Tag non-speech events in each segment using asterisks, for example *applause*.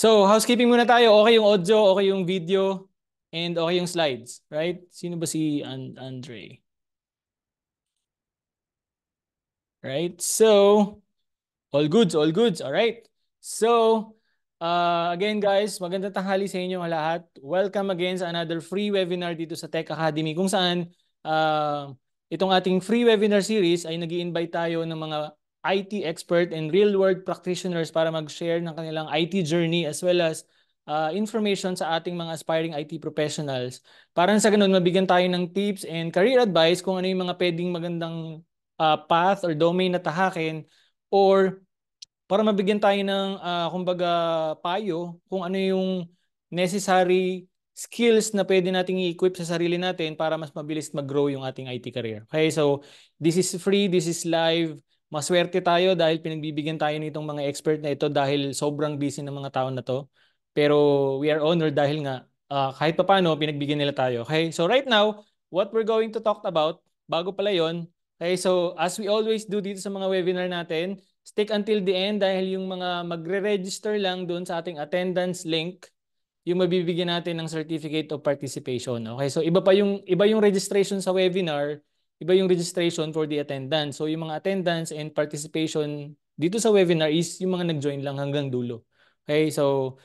So, housekeeping muna tayo. Okay yung audio, okay yung video, and okay yung slides, right? Sino ba si And Andre? Right? So, all goods, all goods. All right. So, uh, again guys, magandang tanghali sa inyong lahat. Welcome again sa another free webinar dito sa Tech Academy kung saan uh, itong ating free webinar series ay nag invite tayo ng mga IT expert and real-world practitioners para mag-share ng kanilang IT journey as well as uh, information sa ating mga aspiring IT professionals. Para sa ganun, mabigyan tayo ng tips and career advice kung ano yung mga pwedeng magandang uh, path or domain na tahakin or para mabigyan tayo ng uh, kumbaga payo kung ano yung necessary skills na pwede nating i-equip sa sarili natin para mas mabilis mag-grow yung ating IT career. Okay, so this is free, this is live, Maswerte tayo dahil pinagbibigyan tayo nitong mga expert na ito dahil sobrang busy ng mga tao na to. Pero we are honored dahil nga uh, kahit pa paano pinagbigyan nila tayo. Okay? So right now, what we're going to talk about, bago pala yon okay, so as we always do dito sa mga webinar natin, stick until the end dahil yung mga magre-register lang doon sa ating attendance link, yung mabibigyan natin ng certificate of participation. Okay? So iba pa yung iba yung registration sa webinar, iba yung registration for the attendance. So yung mga attendance and participation dito sa webinar is yung mga nag-join lang hanggang dulo. Okay, so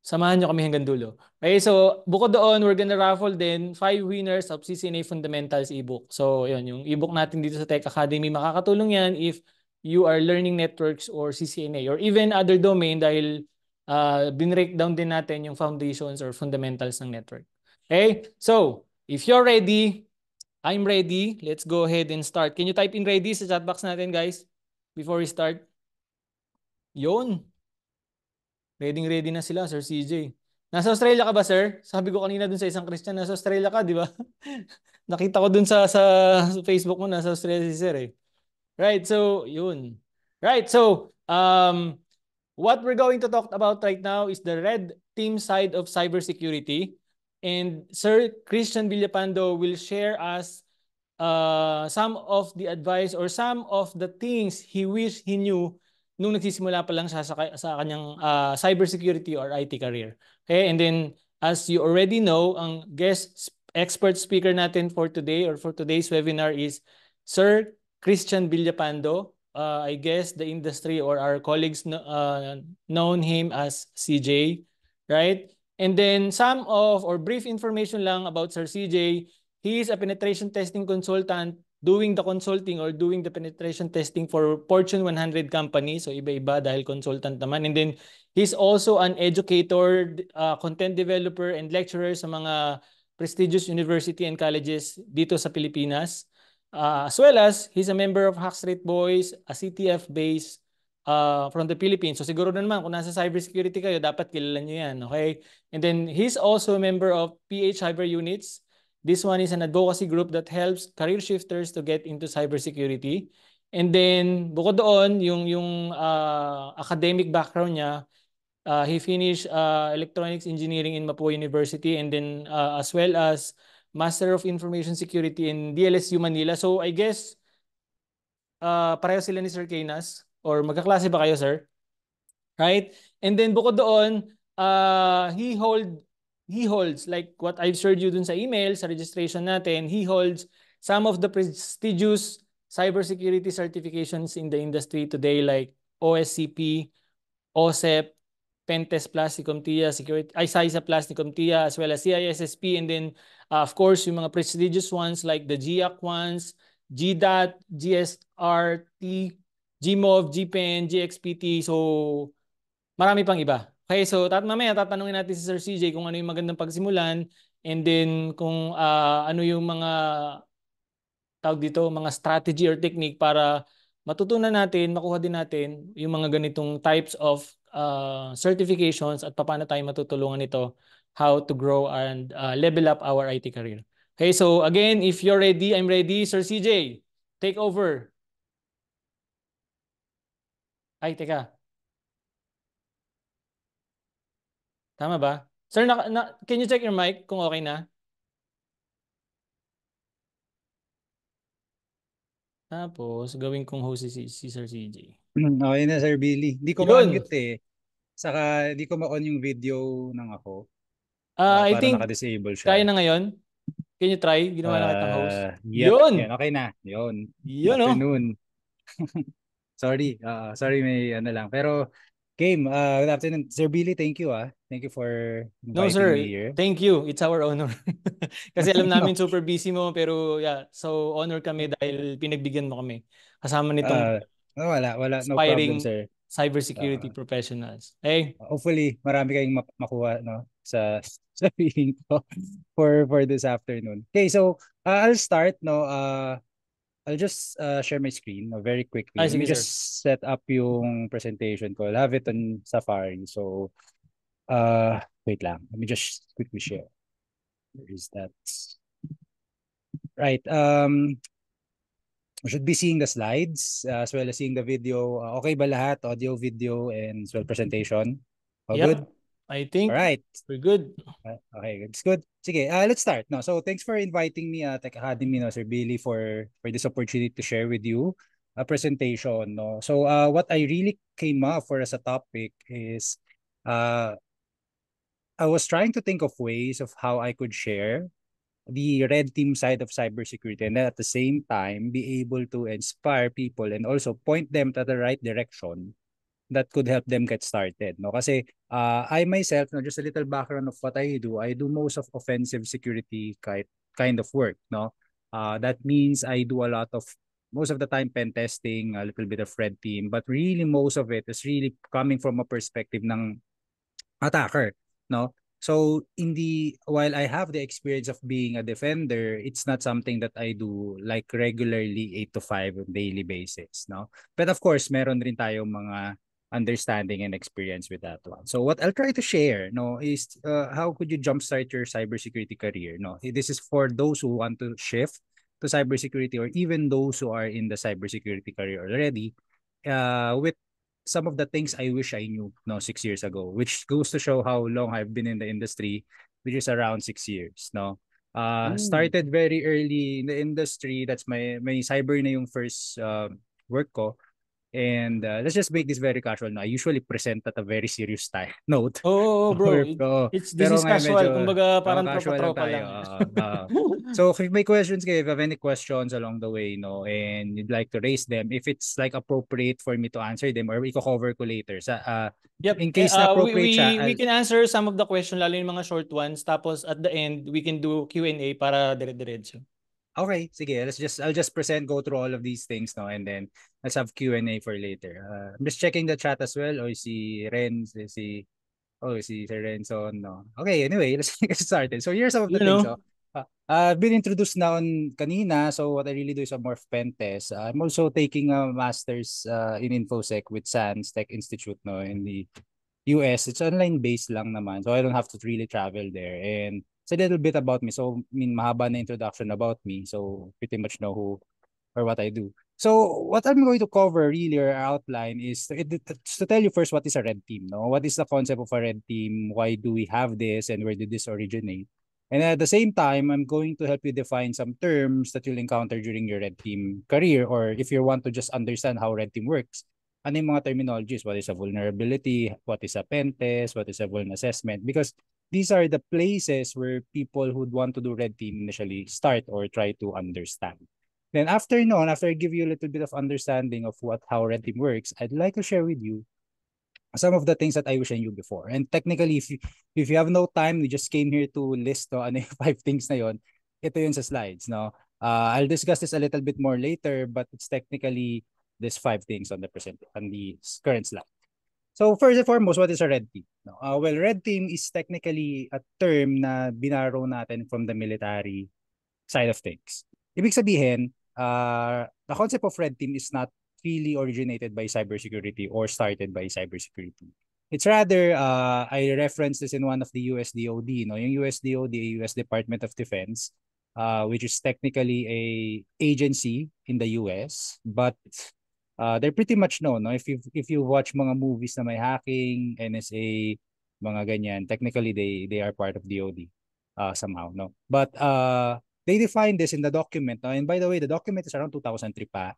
samahan nyo kami hanggang dulo. Okay, so bukod doon, we're gonna raffle din five winners of CCNA Fundamentals ebook. So yun, yung ebook natin dito sa Tech Academy, makakatulong yan if you are learning networks or CCNA or even other domain dahil uh, binreak down din natin yung foundations or fundamentals ng network. Okay, so if you're ready, I'm ready. Let's go ahead and start. Can you type in ready sa chat box natin, guys? Before we start. Yun. Ready ready na sila, Sir CJ. Nasa Australia ka ba, sir? Sabi ko kanina dun sa isang Christian, nasa Australia ka, di ba? *laughs* Nakita ko dun sa, sa Facebook mo, nasa Australia si sir eh. Right, so, yun. Right, so, um, what we're going to talk about right now is the red team side of cybersecurity. And Sir Christian Villapando will share us uh, some of the advice or some of the things he wish he knew nung nagsisimula pa lang siya sa, sa kanyang uh, cybersecurity or IT career. Okay, and then as you already know, ang guest expert speaker natin for today or for today's webinar is Sir Christian Villapando. Uh, I guess the industry or our colleagues uh, known him as CJ, right? And then some of or brief information lang about Sir CJ. He is a penetration testing consultant doing the consulting or doing the penetration testing for Fortune 100 companies. So iba-iba dahil consultant naman. And then he's also an educator, uh, content developer, and lecturer sa mga prestigious university and colleges dito sa Pilipinas. Uh, as well as he's a member of Hack Street Boys, a CTF-based uh, from the Philippines. So siguro na naman kung nasa cybersecurity kayo, dapat kilala nyo yan. Okay? And then he's also a member of PH Cyber Units. This one is an advocacy group that helps career shifters to get into cybersecurity. And then bukod doon, yung yung uh, academic background niya, uh, he finished uh, electronics engineering in Mapua University and then uh, as well as Master of Information Security in DLSU Manila. So I guess uh, pareho sila ni Sir Keynas or magkaklase ba kayo, sir? Right? And then bukod doon, uh, he hold he holds like what I've shared you dun sa email sa registration natin, he holds some of the prestigious cybersecurity certifications in the industry today like OSCP, OSEP, Pentest Plus, Nicomtia, Security, ISISA Plus, Nicomtia, as well as CISSP, and then uh, of course yung mga prestigious ones like the GIAC ones, GDAT, GSRT, Gmov, GPen, GXPT. So, marami pang iba. Okay, so tat mamaya tatanungin natin si Sir CJ kung ano yung magandang pagsimulan and then kung uh, ano yung mga tawag dito, mga strategy or technique para matutunan natin, makuha din natin yung mga ganitong types of uh, certifications at paano tayo matutulungan ito how to grow and uh, level up our IT career. Okay, so again, if you're ready, I'm ready. Sir CJ, take over. Ay, teka. Tama ba? Sir, na, na, can you check your mic kung okay na? Tapos, gawin kong host si, si Sir CJ. *clears throat* Okay na, Sir Billy. Hindi ko ma-unmute eh. Saka hindi ko ma-on yung video ng ako. Uh, I para think naka-disable siya. kaya na ngayon. Can you try? Ginawa na kitang host. Uh, yep, Yun! Yan, okay na. Yun. Yun, oh. *laughs* Sorry. Uh, sorry, may ano lang. Pero, game. Uh, good afternoon. Sir Billy, thank you ah. Thank you for inviting no, sir. me here. Thank you. It's our honor. *laughs* Kasi alam *laughs* namin no. super busy mo pero yeah, so honor kami dahil pinagbigyan mo kami. Kasama nitong uh, wala, wala. No problem, sir cybersecurity uh, professionals. Hey. Hopefully, marami kayong makuha no sa *laughs* sa feeling ko for for this afternoon. Okay, so uh, I'll start no uh I'll just uh, share my screen very quickly. Ay, Let me just set up yung presentation ko. I'll have it on Safari. So uh wait lang. Let me just quickly share. Where is that? Right. Um we should be seeing the slides uh, as well as seeing the video. Uh, okay ba lahat? Audio, video, and as well presentation? All yep. good? I think All right. we're good. Uh, okay, it's good. Sige, uh, let's start. No, so thanks for inviting me, uh, Tech Academy, no, Sir Billy, for for this opportunity to share with you a presentation. No, so uh, what I really came up for as a topic is, uh, I was trying to think of ways of how I could share the red team side of cybersecurity and at the same time be able to inspire people and also point them to the right direction that could help them get started no? Kasi uh, I myself no just a little background of what I do I do most of offensive security kind of work no? Uh, that means I do a lot of most of the time pen testing a little bit of red team but really most of it is really coming from a perspective ng attacker no? So in the while I have the experience of being a defender, it's not something that I do like regularly 8 to 5 on daily basis, no? But of course, meron rin tayong mga understanding and experience with that one. So what I'll try to share, no, is uh, how could you jumpstart your cybersecurity career, no? This is for those who want to shift to cybersecurity or even those who are in the cybersecurity career already uh, with some of the things I wish I knew no six years ago, which goes to show how long I've been in the industry, which is around six years. No, uh, mm. started very early in the industry. That's my my cyber na yung first uh, work ko. And uh, let's just make this very casual na. I usually present at a very serious time *laughs* note. Oh, bro. *laughs* It, it's, this is casual. Medyo, Kumbaga parang oh, tropa-tropa lang. lang. uh, uh, so if may questions kayo, if you have any questions along the way, no, and you'd like to raise them, if it's like appropriate for me to answer them or i-cover ko later. Sa, uh, yep. In case uh, na appropriate we, siya. We, we can answer some of the questions, lalo yung mga short ones. Tapos at the end, we can do Q&A para dire-diretso. Okay, sige. Let's just I'll just present go through all of these things no and then let's have Q&A for later. Uh, I'm just checking the chat as well. Oh, si Ren, si, si Oh, si Sir Renzo, no. Okay, anyway, *laughs* let's get started. So here's some of the you things. Know. So, uh, I've been introduced now on kanina. So what I really do is a morph pen test. Uh, I'm also taking a master's uh, in InfoSec with SANS Tech Institute no in the US. It's online based lang naman. So I don't have to really travel there. And it's a little bit about me. So, I mean, mahaba na introduction about me. So, pretty much know who or what I do. So, what I'm going to cover really or outline is to, to tell you first what is a red team. No? What is the concept of a red team? Why do we have this? And where did this originate? And at the same time, I'm going to help you define some terms that you'll encounter during your red team career or if you want to just understand how red team works. Ano yung mga terminologies? What is a vulnerability? What is a pen test? What is a vuln assessment? Because these are the places where people who'd want to do red team initially start or try to understand. Then after noon, after I give you a little bit of understanding of what how red team works, I'd like to share with you some of the things that I wish I knew before. And technically, if you, if you have no time, we just came here to list no, *laughs* ano five things na yon. Ito yun sa slides. No? Uh, I'll discuss this a little bit more later, but it's technically these five things on the present on the current slide. So first and foremost, what is a red team? No? Uh, well, red team is technically a term na binaro natin from the military side of things. Ibig sabihin, uh, the concept of red team is not really originated by cybersecurity or started by cybersecurity. It's rather, uh, I referenced this in one of the US DOD, no? yung US DOD, US Department of Defense, uh, which is technically a agency in the US, but uh, they're pretty much known. No? If you if you watch mga movies na may hacking, NSA, mga ganyan, technically they they are part of DOD uh, somehow. No, but uh, they define this in the document. No? And by the way, the document is around 2003 pa,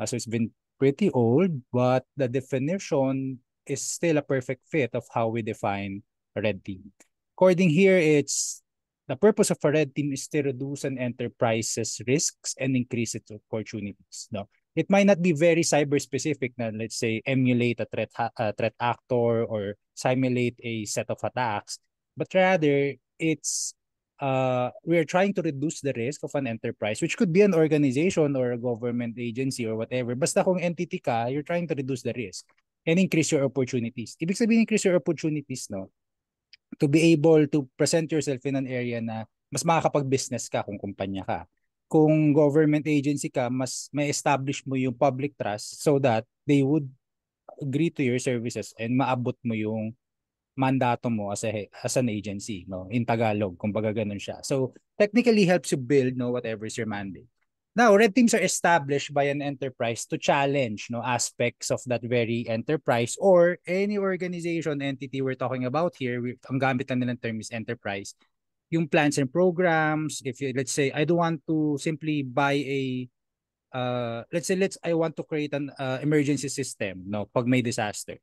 uh, so it's been pretty old. But the definition is still a perfect fit of how we define red team. According here, it's the purpose of a red team is to reduce an enterprise's risks and increase its opportunities. No, it might not be very cyber specific. Na let's say emulate a threat a threat actor or simulate a set of attacks, but rather it's uh, we're trying to reduce the risk of an enterprise, which could be an organization or a government agency or whatever. Basta kung entity ka, you're trying to reduce the risk and increase your opportunities. Ibig sabihin, increase your opportunities, no? To be able to present yourself in an area na mas makakapag-business ka kung kumpanya ka. Kung government agency ka, mas may establish mo yung public trust so that they would agree to your services and maabot mo yung mandato mo as a as an agency no? In Tagalog kumbaga ganun siya. So technically helps you build no whatever is your mandate. Now red teams are established by an enterprise to challenge no aspects of that very enterprise or any organization entity we're talking about here. We, ang gamit na nilang term is enterprise yung plans and programs if you, let's say I don't want to simply buy a uh, let's say let's I want to create an uh, emergency system no pag may disaster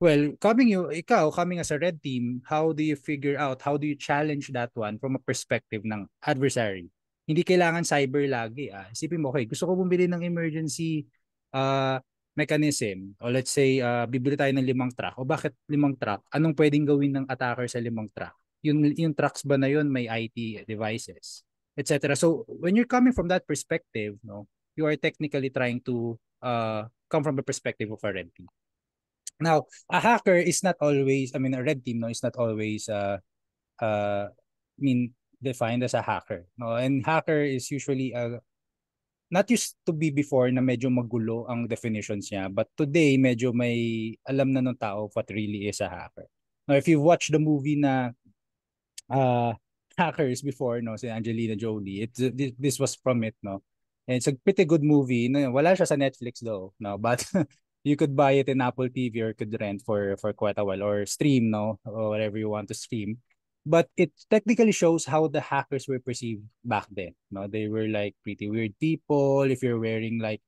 Well, coming you, ikaw, coming as a red team, how do you figure out, how do you challenge that one from a perspective ng adversary? Hindi kailangan cyber lagi. Ah. Isipin mo, okay, gusto ko bumili ng emergency uh, mechanism. O let's say, uh, bibili tayo ng limang truck. O bakit limang truck? Anong pwedeng gawin ng attacker sa limang truck? Yung, yung trucks ba na yun may IT devices? Etc. So, when you're coming from that perspective, no, you are technically trying to uh, come from the perspective of a red team. Now, a hacker is not always, I mean, a red team no, is not always, uh, uh, I mean, defined as a hacker. No? And hacker is usually a, not used to be before na medyo magulo ang definitions niya, but today medyo may alam na ng tao what really is a hacker. Now, if you watch the movie na uh, *laughs* Hackers before, no, si Angelina Jolie, it, this, this was from it, no. And it's a pretty good movie. No, wala siya sa Netflix though, no, *laughs* but you could buy it in Apple TV or could rent for for quite a while or stream no or whatever you want to stream. But it technically shows how the hackers were perceived back then no. They were like pretty weird people. If you're wearing like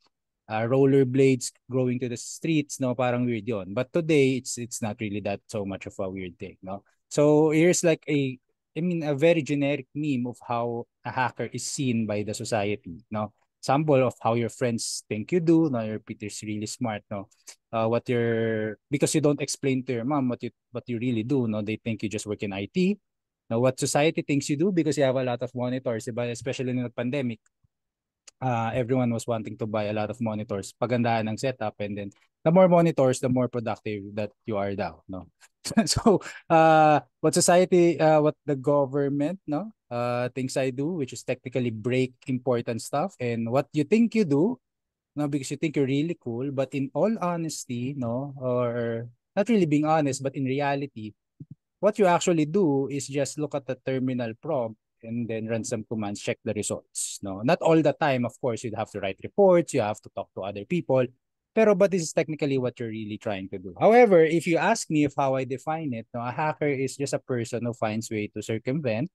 uh, rollerblades going to the streets no parang weird yon but today it's it's not really that so much of a weird thing no. So here's like a I mean a very generic meme of how a hacker is seen by the society no sample of how your friends think you do. No, your Peter's really smart. No, uh, what you're because you don't explain to your mom what you what you really do. No, they think you just work in IT. Now, what society thinks you do because you have a lot of monitors, especially in the pandemic. Uh, everyone was wanting to buy a lot of monitors. Pagandahan ng setup and then the more monitors, the more productive that you are now. No, *laughs* so uh, what society, uh, what the government, no, uh, things I do, which is technically break important stuff, and what you think you do, no, because you think you're really cool, but in all honesty, no, or not really being honest, but in reality, what you actually do is just look at the terminal prompt and then run some commands, check the results. No, not all the time, of course, you'd have to write reports, you have to talk to other people, Pero but this is technically what you're really trying to do. However, if you ask me if how I define it, no, a hacker is just a person who finds way to circumvent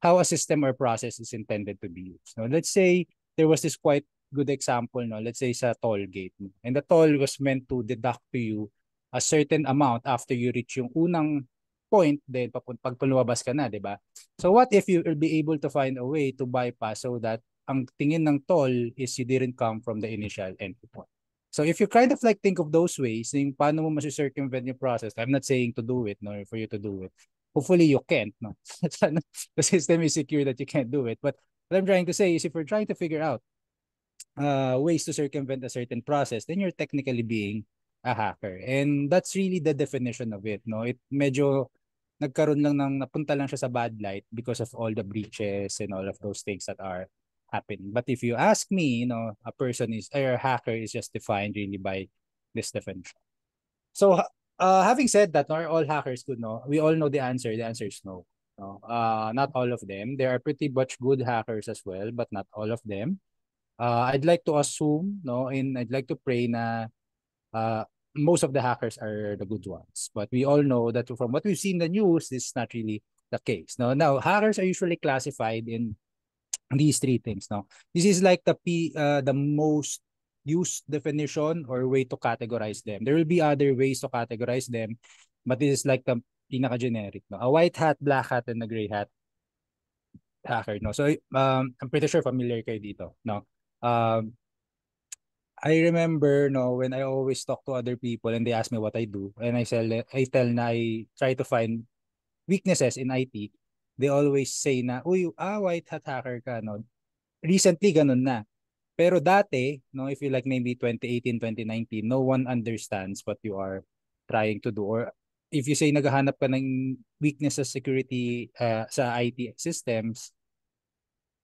how a system or process is intended to be used. No, let's say there was this quite good example, no. Let's say sa toll gate, no? and the toll was meant to deduct to you a certain amount after you reach yung unang point, then pag lumabas ka na, di ba? So what if you will be able to find a way to bypass so that ang tingin ng toll is you didn't come from the initial entry point. So if you kind of like think of those ways, yung paano mo ma-circumvent yung process, I'm not saying to do it, no, for you to do it. Hopefully you can't, no. *laughs* the system is secure that you can't do it. But what I'm trying to say is if we're trying to figure out uh, ways to circumvent a certain process, then you're technically being a hacker. And that's really the definition of it, no. It medyo nagkaroon lang ng napunta lang siya sa bad light because of all the breaches and all of those things that are happening. But if you ask me, you know, a person is or a hacker is just defined really by this definition. So uh, having said that, are all hackers good? No, we all know the answer. The answer is no. No, uh, not all of them. There are pretty much good hackers as well, but not all of them. Uh, I'd like to assume, no, and I'd like to pray na uh, most of the hackers are the good ones. But we all know that from what we've seen in the news, this is not really the case. No, now hackers are usually classified in *tsk* these three things no this is like the p uh, the most use definition or way to categorize them. There will be other ways to categorize them, but this is like the pinaka-generic. No? A white hat, black hat, and a gray hat hacker. No? So um, I'm pretty sure familiar kayo dito. No? Um, I remember no when I always talk to other people and they ask me what I do and I tell I tell na I try to find weaknesses in IT they always say na uy ah white hat hacker ka no? Recently ganun na. Pero dati no if you like maybe 2018 2019 no one understands what you are trying to do. Or if you say naghahanap ka ng weaknesses security uh, sa IT systems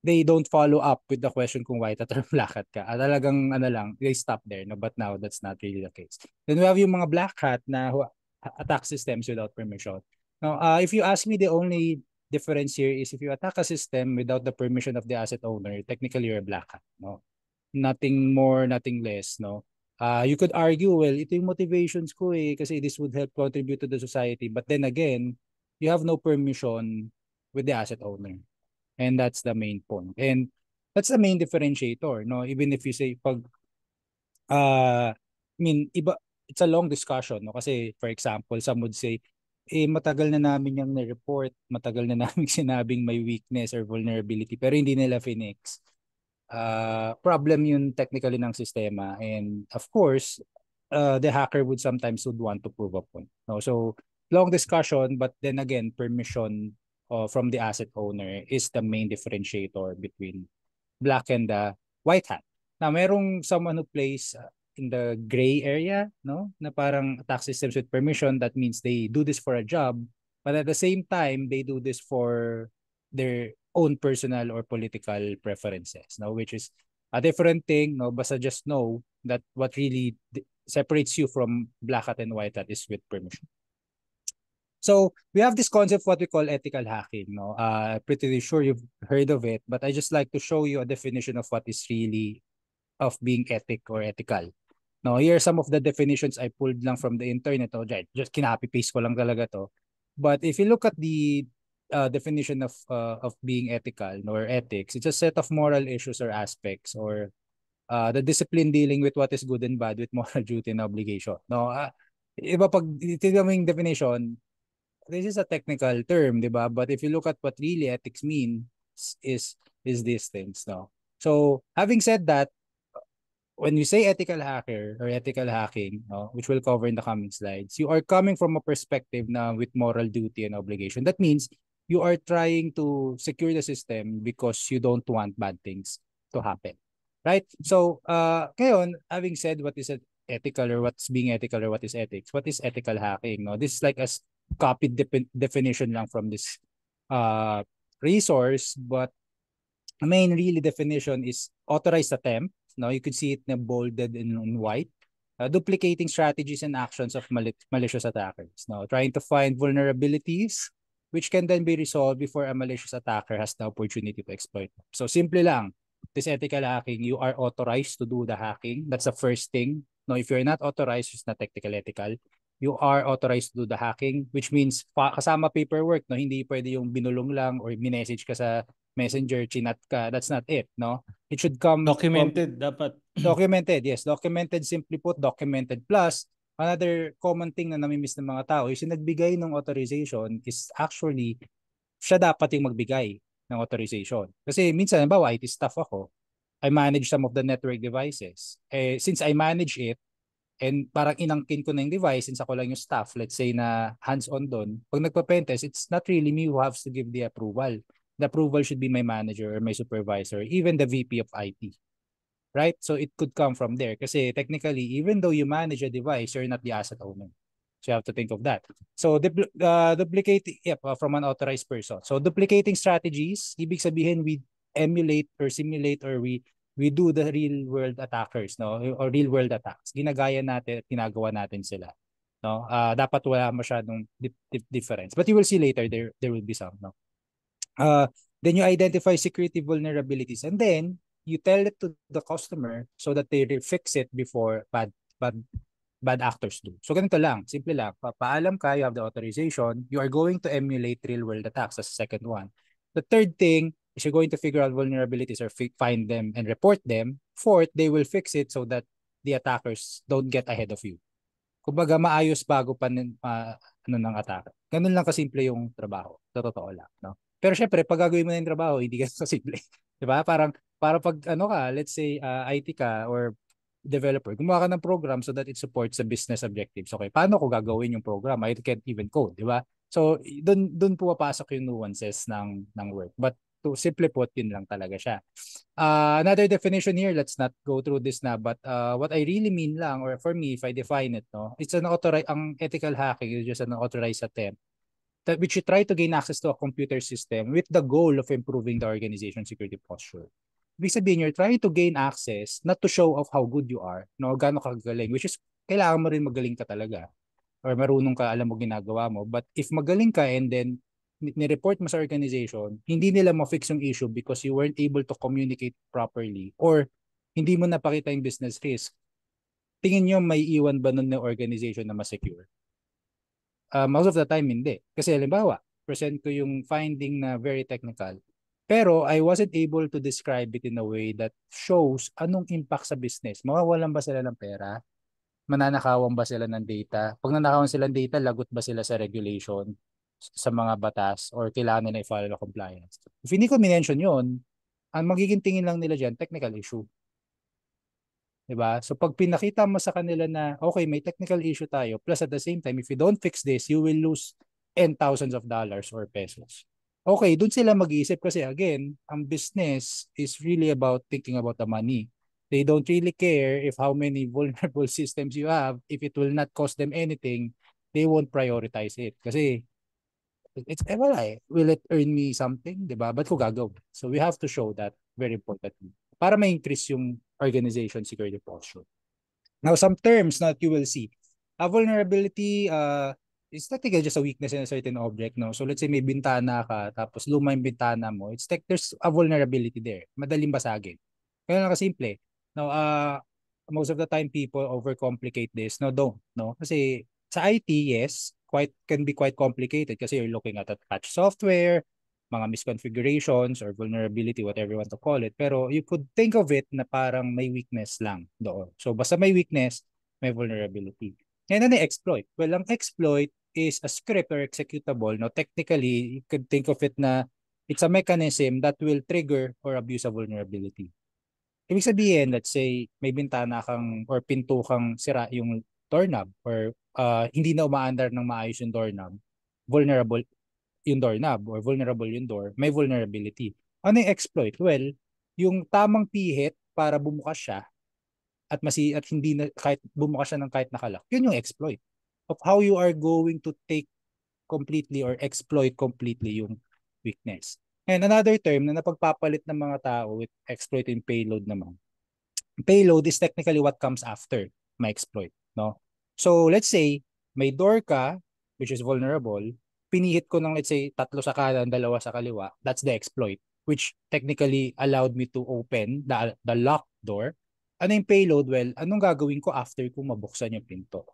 they don't follow up with the question kung white hat or black hat ka. Ah, talagang ano lang, they stop there. No? But now, that's not really the case. Then we have yung mga black hat na attack systems without permission. Now, uh, if you ask me, the only difference here is if you attack a system without the permission of the asset owner, technically you're a black hat. No? Nothing more, nothing less. No? Uh, you could argue, well, ito yung motivations ko eh, kasi this would help contribute to the society. But then again, you have no permission with the asset owner. And that's the main point. And that's the main differentiator, no? Even if you say pag uh I mean, iba it's a long discussion, no? Kasi for example, some would say eh matagal na namin yung ni-report, matagal na namin *laughs* sinabing may weakness or vulnerability pero hindi nila finix. Uh, problem yun technically ng sistema and of course uh, the hacker would sometimes would want to prove a point no so long discussion but then again permission uh, from the asset owner is the main differentiator between black and the white hat. Now, merong someone who plays uh, in the gray area, no? Na parang attack systems with permission, that means they do this for a job, but at the same time, they do this for their own personal or political preferences, no? Which is a different thing, no? Basta just know that what really separates you from black hat and white hat is with permission. So we have this concept what we call ethical hacking. No, uh, pretty sure you've heard of it, but I just like to show you a definition of what is really of being ethic or ethical. No, here are some of the definitions I pulled lang from the internet. Oh, just kinopy paste ko lang talaga to. But if you look at the uh, definition of uh, of being ethical or ethics, it's a set of moral issues or aspects or uh, the discipline dealing with what is good and bad with *laughs* moral duty and obligation. No, uh, iba pag yung definition, this is a technical term, di ba? But if you look at what really ethics means is is these things no. So having said that, when you say ethical hacker or ethical hacking, no, which we'll cover in the coming slides, you are coming from a perspective na with moral duty and obligation. That means you are trying to secure the system because you don't want bad things to happen. Right? So, uh, ngayon, having said what is ethical or what's being ethical or what is ethics, what is ethical hacking? No? This is like a copied de- definition lang from this uh, resource, but the main really definition is authorized attempt. Now you could see it na bolded in, in white. Uh, duplicating strategies and actions of mal- malicious attackers. Now, trying to find vulnerabilities which can then be resolved before a malicious attacker has the opportunity to exploit. So, simple lang. This ethical hacking, you are authorized to do the hacking. That's the first thing. Now, if you're not authorized, it's not technical ethical you are authorized to do the hacking which means kasama paperwork no? Hindi pwede yung binulong lang or minessage ka sa messenger chinat ka. That's not it no? It should come documented from, dapat. *clears throat* Documented yes. Documented simply put documented. Plus another common thing na nami-miss ng mga tao is yung nagbigay ng authorization is actually siya dapat yung magbigay ng authorization. Kasi minsan halimbawa IT staff ako. I manage some of the network devices. Eh since I manage it and parang inangkin ko na yung device since ako lang yung staff, let's say na hands-on doon, pag nagpa-pentest, it's not really me who has to give the approval. The approval should be my manager or my supervisor, even the VP of IT. Right? So it could come from there. Kasi technically, even though you manage a device, you're not the asset owner. So you have to think of that. So dupl- uh, duplicating yep, uh, from an authorized person. So duplicating strategies, ibig sabihin we emulate or simulate or we we do the real world attackers no? Or real world attacks. Ginagaya natin at ginagawa natin sila no? Uh, dapat wala masyadong dip, dip difference. But you will see later there there will be some no? Uh then you identify security vulnerabilities and then you tell it to the customer so that they fix it before bad bad bad actors do. So ganito lang, simple lang. Papaalam ka, you have the authorization, you are going to emulate real world attacks. As second one. The third thing is you're going to figure out vulnerabilities or find them and report them. Fourth, they will fix it so that the attackers don't get ahead of you. Kumbaga maayos bago pa uh, ano ng attacker. Ganun lang kasimple yung trabaho. Sa totoo lang, no? Pero syempre, pag gagawin mo na yung trabaho, hindi ka *laughs* kasimple. 'Di ba? Parang para pag ano ka, let's say uh, IT ka or developer, gumawa ka ng program so that it supports the business objectives. Okay, paano ko gagawin yung program? I can't even code, 'di ba? So, doon doon pumapasok yung nuances ng ng work. But to simply put, yun lang talaga siya. Uh, another definition here, let's not go through this na, but uh, what I really mean lang, or for me, if I define it, no, it's an authorized, ang ethical hacking is just an authorized attempt that which you try to gain access to a computer system with the goal of improving the organization security posture. Ibig sabihin, you're trying to gain access not to show off how good you are, no, gaano ka which is kailangan mo rin magaling ka talaga or marunong ka, alam mo ginagawa mo. But if magaling ka and then ni-report mo sa organization, hindi nila ma-fix yung issue because you weren't able to communicate properly or hindi mo napakita yung business risk. Tingin nyo may iwan ba nun ng organization na ma-secure? Uh, most of the time, hindi. Kasi halimbawa, present ko yung finding na very technical. Pero I wasn't able to describe it in a way that shows anong impact sa business. Mawawalan ba sila ng pera? Mananakawan ba sila ng data? Pag nanakawan sila ng data, lagot ba sila sa regulation? Sa mga batas or kailangan nila i-follow na compliance. If hindi ko minention yun, ang magiging tingin lang nila dyan, technical issue. Diba? So pag pinakita mo sa kanila na, okay, may technical issue tayo, plus at the same time, if you don't fix this, you will lose and thousands of dollars or pesos. Okay, dun sila mag-iisip kasi again, ang business is really about thinking about the money. They don't really care if how many *laughs* vulnerable systems you have. If it will not cost them anything, they won't prioritize it. Kasi it's eh, wala eh. Will it earn me something? Diba? Ba't ko gagawin? So we have to show that very importantly para ma-increase yung organization security posture. Now, some terms that you will see. A vulnerability uh, is technically just a weakness in a certain object. No? So let's say may bintana ka, tapos luma yung bintana mo. It's like there's a vulnerability there. Madaling basagin. Kaya lang kasimple. Now, uh, most of the time people overcomplicate this. No, don't. No? Kasi sa IT, yes, quite can be quite complicated kasi you're looking at a patch software, mga misconfigurations or vulnerability, whatever you want to call it. Pero you could think of it na parang may weakness lang doon. So basta may weakness, may vulnerability. And then the exploit. Well, ang exploit is a script or executable. No, technically, you could think of it na it's a mechanism that will trigger or abuse a vulnerability. Ibig sabihin, let's say, may bintana kang or pinto kang sira yung doorknob or uh, hindi na umaandar ng maayos yung doorknob, vulnerable yung doorknob or vulnerable yung door, may vulnerability. Ano yung exploit? Well, yung tamang pihit para bumukas siya at masi at hindi na kahit bumukas siya ng kahit nakalak. Yun yung exploit of how you are going to take completely or exploit completely yung weakness. And another term na napagpapalit ng mga tao with exploit and payload naman. Payload is technically what comes after my exploit, no? So let's say may door ka which is vulnerable, pinihit ko ng let's say tatlo sa kanan, dalawa sa kaliwa, that's the exploit which technically allowed me to open the the locked door. Ano yung payload? Well, anong gagawin ko after ko mabuksan yung pinto?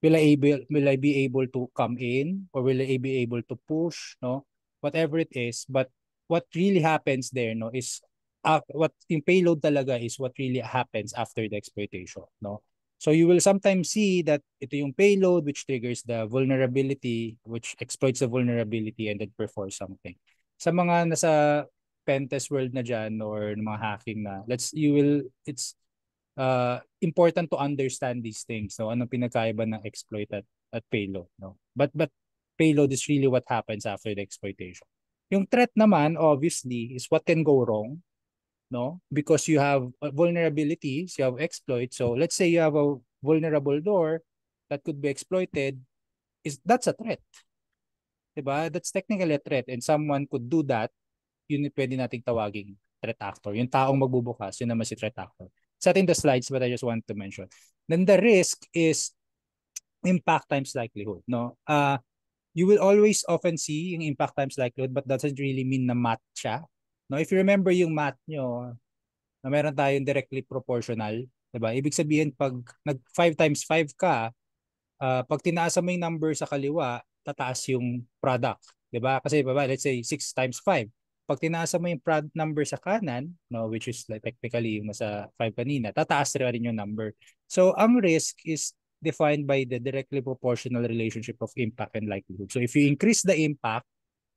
Will I able will I be able to come in or will I be able to push, no? Whatever it is, but what really happens there no is uh, what in payload talaga is what really happens after the exploitation, no? So you will sometimes see that ito yung payload which triggers the vulnerability, which exploits the vulnerability and then performs something. Sa mga nasa pentest world na dyan or mga hacking na, let's, you will, it's uh, important to understand these things. No? Anong pinagkaiba ng exploit at, at payload. No? But, but payload is really what happens after the exploitation. Yung threat naman, obviously, is what can go wrong no? Because you have vulnerabilities, you have exploits. So let's say you have a vulnerable door that could be exploited, is that's a threat. Diba? That's technically a threat and someone could do that, yun pwede nating tawaging threat actor. Yung taong magbubukas, yun naman si threat actor. Setting the slides, but I just want to mention. Then the risk is impact times likelihood. No? Uh, you will always often see yung impact times likelihood but doesn't really mean na math siya. No, if you remember yung math nyo, na meron tayong directly proportional, 'di ba? Ibig sabihin pag nag 5 times 5 ka, uh, pag tinaasa mo yung number sa kaliwa, tataas yung product, 'di ba? Kasi baba, let's say 6 times 5. pag tinaasa mo yung prod number sa kanan, no, which is like technically yung nasa 5 kanina, tataas rin yung number. So ang risk is defined by the directly proportional relationship of impact and likelihood. So if you increase the impact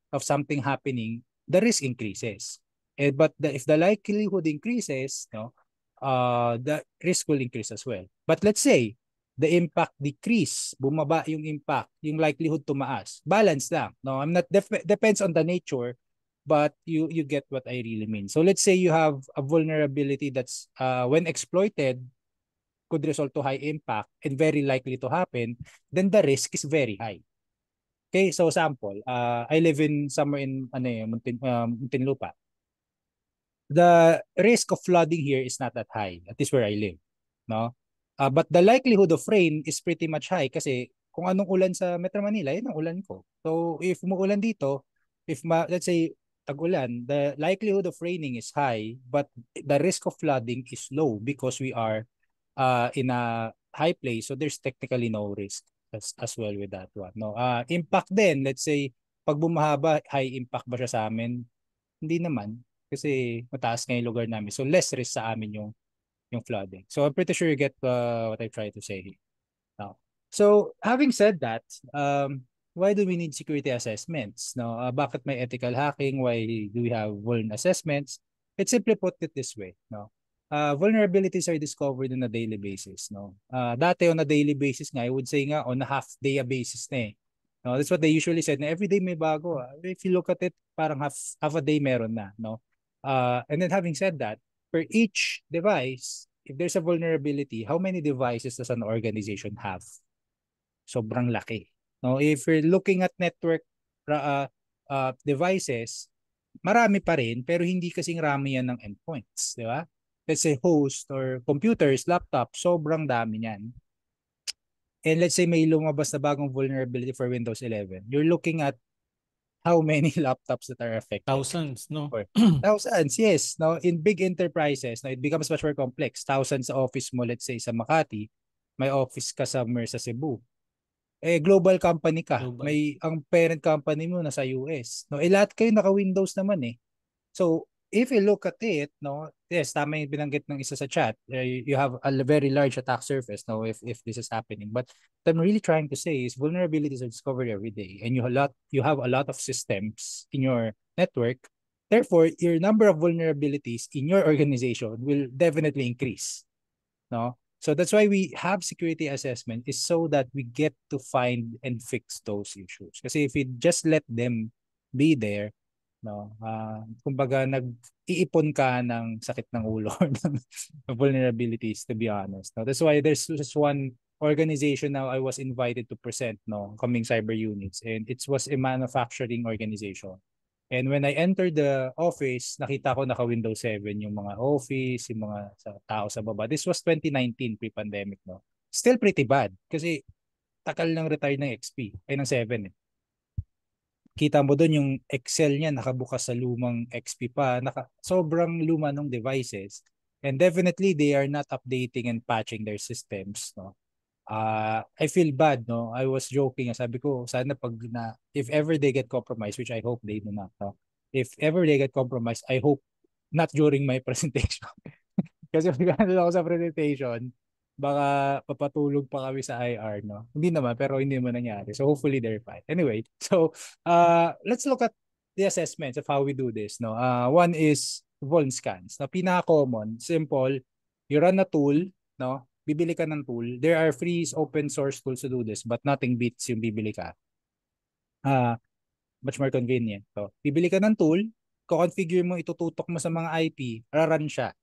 of something happening, the risk increases. And but the, if the likelihood increases, no, uh, the risk will increase as well. But let's say the impact decrease, bumaba yung impact, yung likelihood tumaas. Balance lang. No, I'm not def- depends on the nature but you you get what I really mean. So let's say you have a vulnerability that's uh, when exploited could result to high impact and very likely to happen, then the risk is very high. Okay, so sample, uh, I live in somewhere in ano eh, Muntin, uh, Muntinlupa. The risk of flooding here is not that high. That is where I live, no? Uh, but the likelihood of rain is pretty much high kasi kung anong ulan sa Metro Manila, yun ang ulan ko. So if umuulan dito, if ma, let's say tag-ulan, the likelihood of raining is high, but the risk of flooding is low because we are uh, in a high place. So there's technically no risk as, as well with that one. No, uh, impact din, let's say, pag bumahaba, high impact ba siya sa amin? Hindi naman. Kasi mataas nga yung lugar namin. So less risk sa amin yung yung flooding. So I'm pretty sure you get uh, what I try to say now. So having said that, um, why do we need security assessments? No, uh, bakit may ethical hacking? Why do we have vuln assessments? It simply put it this way, no. Uh, vulnerabilities are discovered on a daily basis, no. Uh, dati on a daily basis nga, I would say nga on a half day a basis na eh. No, that's what they usually said. Na every day may bago. If you look at it, parang half, half a day meron na, no. Uh, and then having said that, per each device, if there's a vulnerability, how many devices does an organization have? Sobrang laki. No, if you're looking at network uh, uh, devices, marami pa rin pero hindi kasing rami yan ng endpoints, di ba? Let's say host or computers, laptop, sobrang dami niyan. And let's say may lumabas na bagong vulnerability for Windows 11. You're looking at how many *laughs* laptops that are affected. Thousands, no? *clears throat* Thousands, yes. Now, in big enterprises, now it becomes much more complex. Thousands sa office mo, let's say sa Makati, may office ka somewhere sa Cebu eh global company ka. Global. May ang parent company mo nasa US. No, eh lahat kayo naka Windows naman eh. So, if you look at it, no, yes, tama yung binanggit ng isa sa chat. You have a very large attack surface no if if this is happening. But what I'm really trying to say is vulnerabilities are discovered every day and you have a lot you have a lot of systems in your network. Therefore, your number of vulnerabilities in your organization will definitely increase. No? So that's why we have security assessment is so that we get to find and fix those issues. Kasi if we just let them be there, no, uh, kumbaga nag-iipon ka ng sakit ng ulo ng *laughs* vulnerabilities to be honest. No? That's why there's just one organization now I was invited to present no coming cyber units and it was a manufacturing organization And when I entered the office, nakita ko naka Windows 7 yung mga office, yung mga sa, tao sa baba. This was 2019 pre-pandemic, no? Still pretty bad kasi takal ng retire ng XP, ay ng 7 eh. Kita mo doon yung Excel niya nakabukas sa lumang XP pa, naka, sobrang luma ng devices. And definitely they are not updating and patching their systems, no? uh, I feel bad, no? I was joking. Sabi ko, sana pag na, if ever they get compromised, which I hope they do not, no? if ever they get compromised, I hope not during my *laughs* presentation. Kasi pag ako sa presentation, baka papatulog pa kami sa IR, no? Hindi naman, pero hindi naman nangyari. So hopefully they're fine. Anyway, *laughs* so uh, let's look at the assessments of how we do this, no? Uh, one is vuln scans. Na pinaka-common, simple, you run a tool, no? bibili ka ng tool, there are free open source tools to do this but nothing beats yung bibili ka. Uh, much more convenient. So, bibili ka ng tool, ko-configure mo, itututok mo sa mga IP, rarun siya.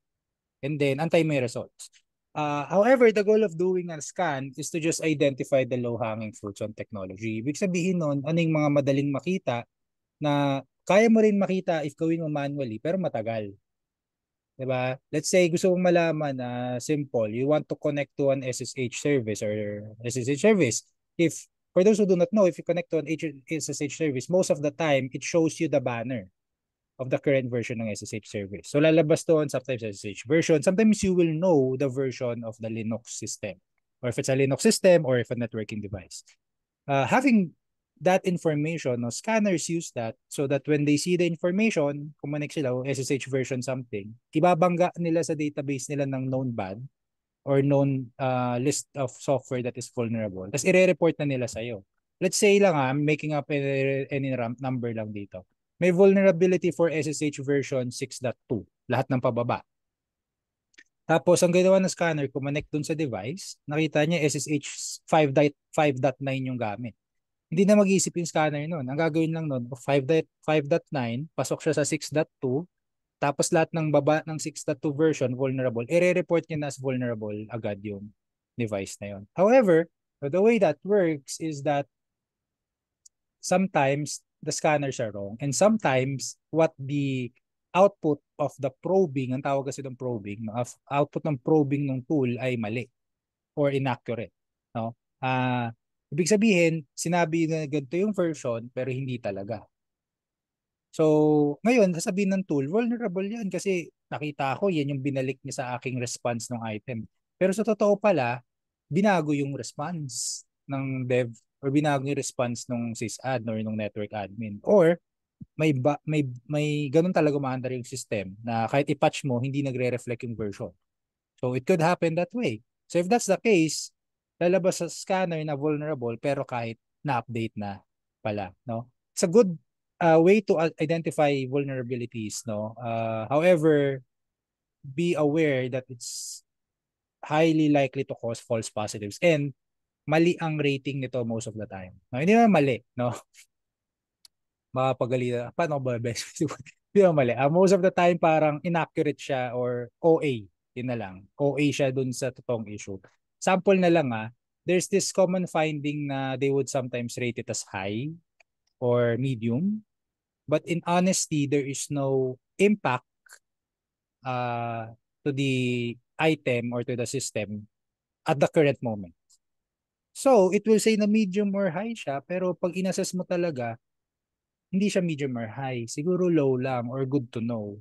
And then, antay mo yung results. Uh, however, the goal of doing a scan is to just identify the low-hanging fruits on technology. Ibig sabihin nun, ano yung mga madaling makita na kaya mo rin makita if gawin mo manually, pero matagal. 'di ba? Let's say gusto mong malaman na uh, simple, you want to connect to an SSH service or SSH service. If for those who do not know, if you connect to an SSH service, most of the time it shows you the banner of the current version ng SSH service. So lalabas doon sometimes SSH version. Sometimes you will know the version of the Linux system or if it's a Linux system or if a networking device. Uh, having that information, no, scanners use that so that when they see the information, kumonek sila, SSH version something, ibabangga nila sa database nila ng known bad or known uh, list of software that is vulnerable. Tapos ire-report na nila sa'yo. Let's say lang ha, I'm making up any, any number lang dito. May vulnerability for SSH version 6.2, lahat ng pababa. Tapos ang ginawa ng scanner, kumonect dun sa device, nakita niya SSH 5.9 yung gamit. Hindi na mag-iisip yung scanner noon. Ang gagawin lang noon, 5.9, pasok siya sa 6.2, tapos lahat ng baba ng 6.2 version vulnerable, i-report niya na as vulnerable agad yung device na yon. However, the way that works is that sometimes the scanners are wrong and sometimes what the output of the probing, ang tawag kasi ng probing, of output ng probing ng tool ay mali or inaccurate. No? Uh, ibig sabihin, sinabi na ganito yung version pero hindi talaga. So, ngayon, sasabihin ng tool, vulnerable yan kasi nakita ko, yan yung binalik niya sa aking response ng item. Pero sa totoo pala, binago yung response ng dev or binago yung response ng sysadmin or ng network admin. Or, may ba, may may ganun talaga umaandar yung system na kahit i-patch mo, hindi nagre-reflect yung version. So, it could happen that way. So, if that's the case, lalabas sa scanner na vulnerable pero kahit na-update na pala. No? It's a good uh, way to identify vulnerabilities no uh, however be aware that it's highly likely to cause false positives and mali ang rating nito most of the time. No hindi naman mali no? *laughs* Makapagalitan paano ba best? *laughs* Hindi naman mali. Uh, most of the time parang inaccurate siya or OA yun na lang. OA siya dun sa totoong issue. Sample na lang ah. There's this common finding na they would sometimes rate it as high or medium. But in honesty, there is no impact uh, to the item or to the system at the current moment. So, it will say na medium or high siya, pero pag inassess mo talaga, hindi siya medium or high. Siguro low lang or good to know.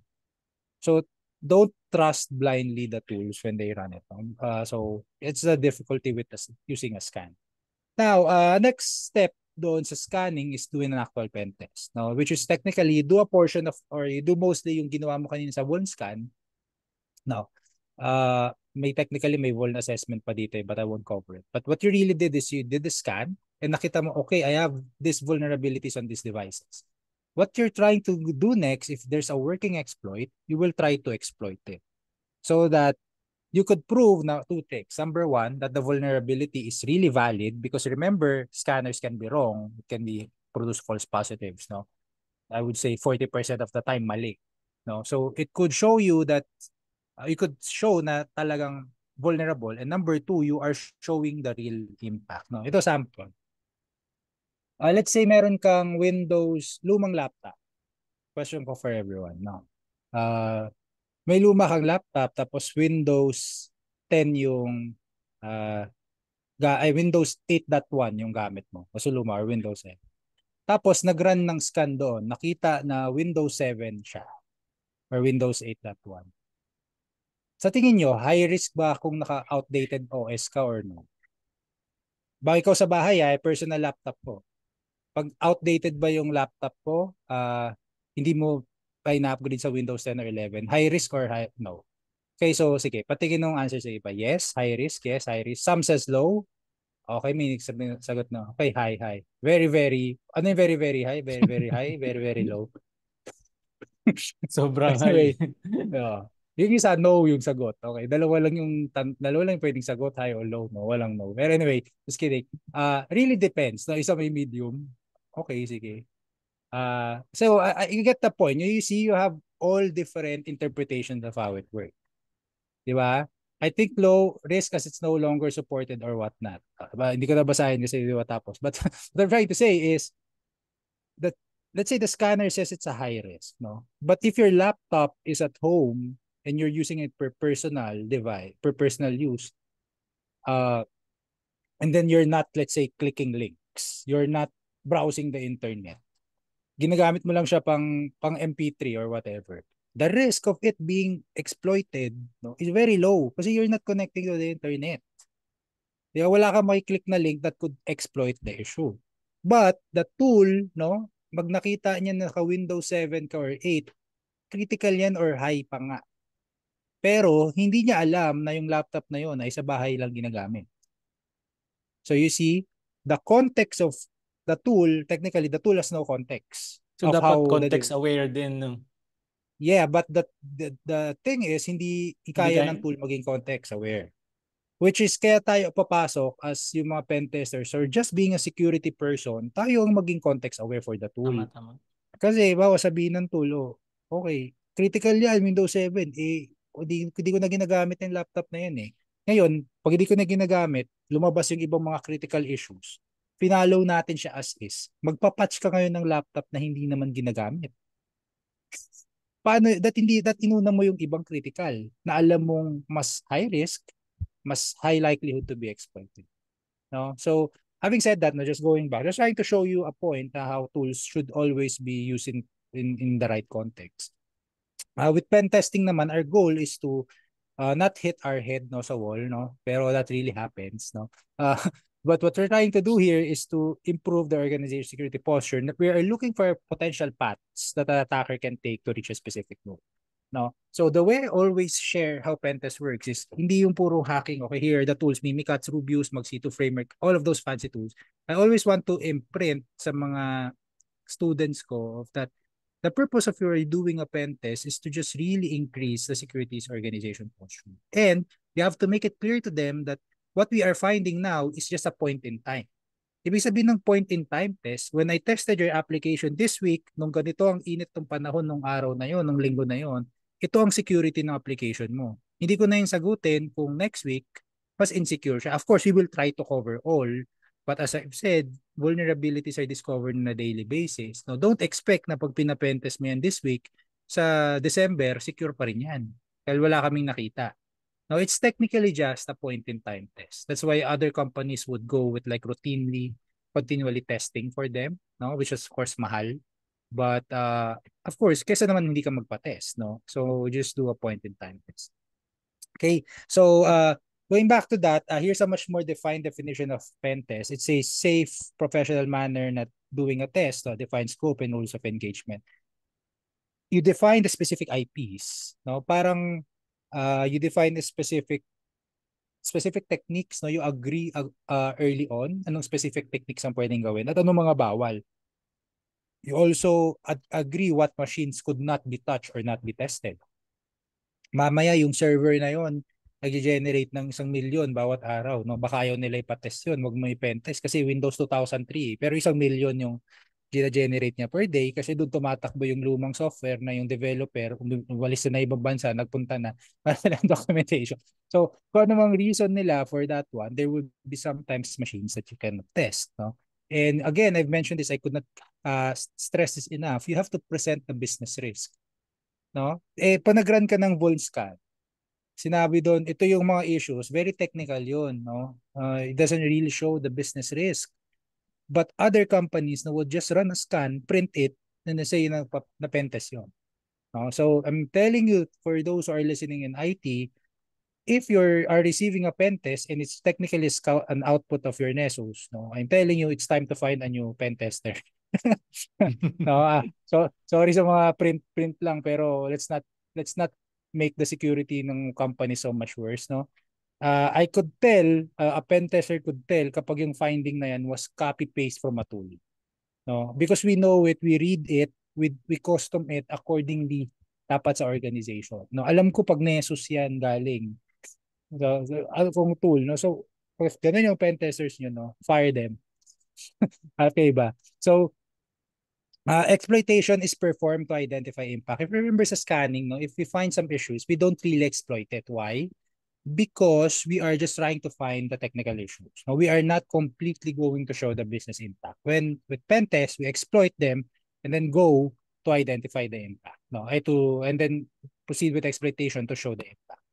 So, don't trust blindly the tools when they run it. Uh, so, it's the difficulty with using a scan. Now, uh, next step doon sa scanning is doing an actual pen test. No? Which is technically, do a portion of, or you do mostly yung ginawa mo kanina sa vuln scan. No. Uh, may technically may vuln assessment pa dito eh, but I won't cover it. But what you really did is you did the scan and nakita mo, okay, I have these vulnerabilities on these devices. What you're trying to do next, if there's a working exploit, you will try to exploit it. So that you could prove now two things. Number one, that the vulnerability is really valid because remember, scanners can be wrong. It can be produce false positives. No, I would say 40% of the time mali. No, so it could show you that uh, you could show na talagang vulnerable. And number two, you are showing the real impact. No, ito sample. Uh, let's say meron kang Windows lumang laptop. Question ko for everyone. No. Uh, may luma kang laptop tapos Windows 10 yung uh, ga ay Windows 8.1 yung gamit mo. Kasi luma or Windows 7. Tapos nag-run ng scan doon, nakita na Windows 7 siya or Windows 8.1. Sa tingin nyo, high risk ba kung naka-outdated OS ka or no? Ba ikaw sa bahay ay personal laptop ko. Pag outdated ba yung laptop ko, uh, hindi mo ay na-upgrade sa Windows 10 or 11? High risk or high? No. Okay, so sige, patingin ng answer sa iba. Yes, high risk. Yes, high risk. Some says low. Okay, may sagot na. Okay, high, high. Very, very, ano yung very, very high? Very, very high? Very, very low? *laughs* Sobrang high. *laughs* yeah. Yung isa, no yung sagot. Okay, dalawa lang yung, dalawa lang pwedeng sagot, high or low. No, walang no. But anyway, just kidding. Uh, really depends. No, isa may medium. Okay, sige. Uh, so I, I get the point. You, you see, you have all different interpretations of how it works. Di ba? I think low risk as it's no longer supported or whatnot. Uh, hindi ko na basahin kasi di ba tapos. But *laughs* what I'm trying to say is that let's say the scanner says it's a high risk, no? But if your laptop is at home and you're using it per personal device, per personal use, uh, and then you're not, let's say, clicking links, you're not browsing the internet, ginagamit mo lang siya pang pang MP3 or whatever, the risk of it being exploited no, is very low kasi you're not connecting to the internet. Ba, wala kang makiklik na link that could exploit the issue. But the tool, no, mag nakita niya na ka Windows 7 ka or 8, critical yan or high pa nga. Pero hindi niya alam na yung laptop na yon ay sa bahay lang ginagamit. So you see, the context of the tool, technically the tool has no context. So dapat context the, aware din. No? Yeah, but the, the the thing is hindi ikaya ng tool maging context aware. Which is kaya tayo papasok as yung mga pen testers or just being a security person, tayo ang maging context aware for the tool. Tama, tama. Kasi bawa sabihin ng tool, oh, okay, critical yan, Windows 7, eh, hindi, hindi ko na ginagamit yung laptop na yan eh. Ngayon, pag hindi ko na ginagamit, lumabas yung ibang mga critical issues. Pinalo natin siya as is. Magpa-patch ka ngayon ng laptop na hindi naman ginagamit. Paano, that hindi, that inuna mo yung ibang critical na alam mong mas high risk, mas high likelihood to be exploited. No? So, having said that, no, just going back, just trying to show you a point na how tools should always be used in, in, in the right context. Uh, with pen testing naman, our goal is to uh, not hit our head no sa wall, no? Pero that really happens, no? Uh, *laughs* but what we're trying to do here is to improve the organization security posture. We are looking for potential paths that an attacker can take to reach a specific goal. No? So the way I always share how Pentest works is hindi yung puro hacking. Okay, here the tools, Mimikatz, Rubius, Mag-C2 Framework, all of those fancy tools. I always want to imprint sa mga students ko of that the purpose of your doing a pen test is to just really increase the securities organization posture. And you have to make it clear to them that what we are finding now is just a point in time. Ibig sabihin ng point in time test, when I tested your application this week, nung ganito ang init ng panahon nung araw na yon, nung linggo na yon, ito ang security ng application mo. Hindi ko na yung sagutin kung next week, mas insecure siya. Of course, we will try to cover all, But as I've said, vulnerabilities are discovered on a daily basis. No, don't expect na pag pinapentest mo yan this week, sa December, secure pa rin yan. Dahil wala kaming nakita. Now, it's technically just a point-in-time test. That's why other companies would go with like routinely, continually testing for them, no? which is of course mahal. But uh, of course, kesa naman hindi ka magpa-test. No? So, just do a point-in-time test. Okay, so uh, Going back to that, uh, here's a much more defined definition of pen test. It's a safe, professional manner not doing a test, uh, define scope and rules of engagement. You define the specific IPs, no? Parang uh, you define the specific specific techniques, no? You agree uh, uh, early on anong specific techniques ang pwedeng gawin at anong mga bawal. You also ad- agree what machines could not be touched or not be tested. Mamaya yung server na yon nag-generate ng isang milyon bawat araw. No? Baka ayaw nila ipatest yun. Huwag mo ipentest kasi Windows 2003. Pero isang milyon yung gina-generate niya per day kasi doon tumatakbo yung lumang software na yung developer, umalis na ibang bansa, nagpunta na *laughs* para ng documentation. So, kung ano mang reason nila for that one, there will be sometimes machines that you can test. No? And again, I've mentioned this, I could not uh, stress this enough. You have to present the business risk. No? Eh, pag nag-run ka ng Volscan, sinabi doon, ito yung mga issues, very technical yun. No? Uh, it doesn't really show the business risk. But other companies na would just run a scan, print it, and then say na, na pentest yun. No? So I'm telling you, for those who are listening in IT, if you are receiving a pen test and it's technically an output of your Nessus, no, I'm telling you, it's time to find a new pen tester. *laughs* no, ah, so sorry sa mga print print lang pero let's not let's not make the security ng company so much worse, no? Uh, I could tell, uh, a pen tester could tell kapag yung finding na yan was copy-paste from a tool. No? Because we know it, we read it, we, we custom it accordingly dapat sa organization. No, alam ko pag Nessus yan galing. So, so ano kong tool, no? So, if ganun yung pen testers nyo, no, fire them. *laughs* okay ba? So, Uh, exploitation is performed to identify impact. If you remember sa scanning, no, if we find some issues, we don't really exploit it. Why? Because we are just trying to find the technical issues. No, we are not completely going to show the business impact. When with pen tests, we exploit them and then go to identify the impact. No, I to and then proceed with exploitation to show the impact.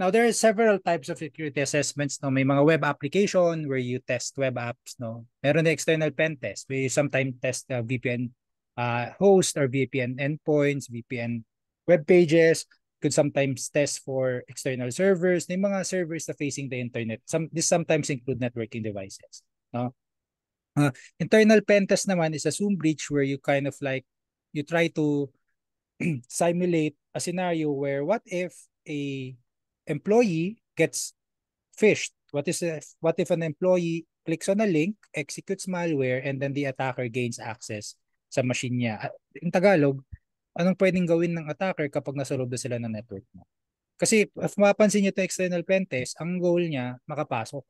Now there are several types of security assessments. No, may mga web application where you test web apps. No, meron na external pen test. We sometimes test uh, VPN uh, host or VPN endpoints, VPN web pages, could sometimes test for external servers, yung mga servers na facing the internet. Some, this sometimes include networking devices. No? Uh, internal pen test naman is a Zoom breach where you kind of like, you try to *clears throat* simulate a scenario where what if a employee gets phished? What is if, what if an employee clicks on a link, executes malware, and then the attacker gains access sa machine niya? In Tagalog, anong pwedeng gawin ng attacker kapag nasa loob na sila ng network mo? Kasi if mapapansin niyo 'to external pen test, ang goal niya makapasok.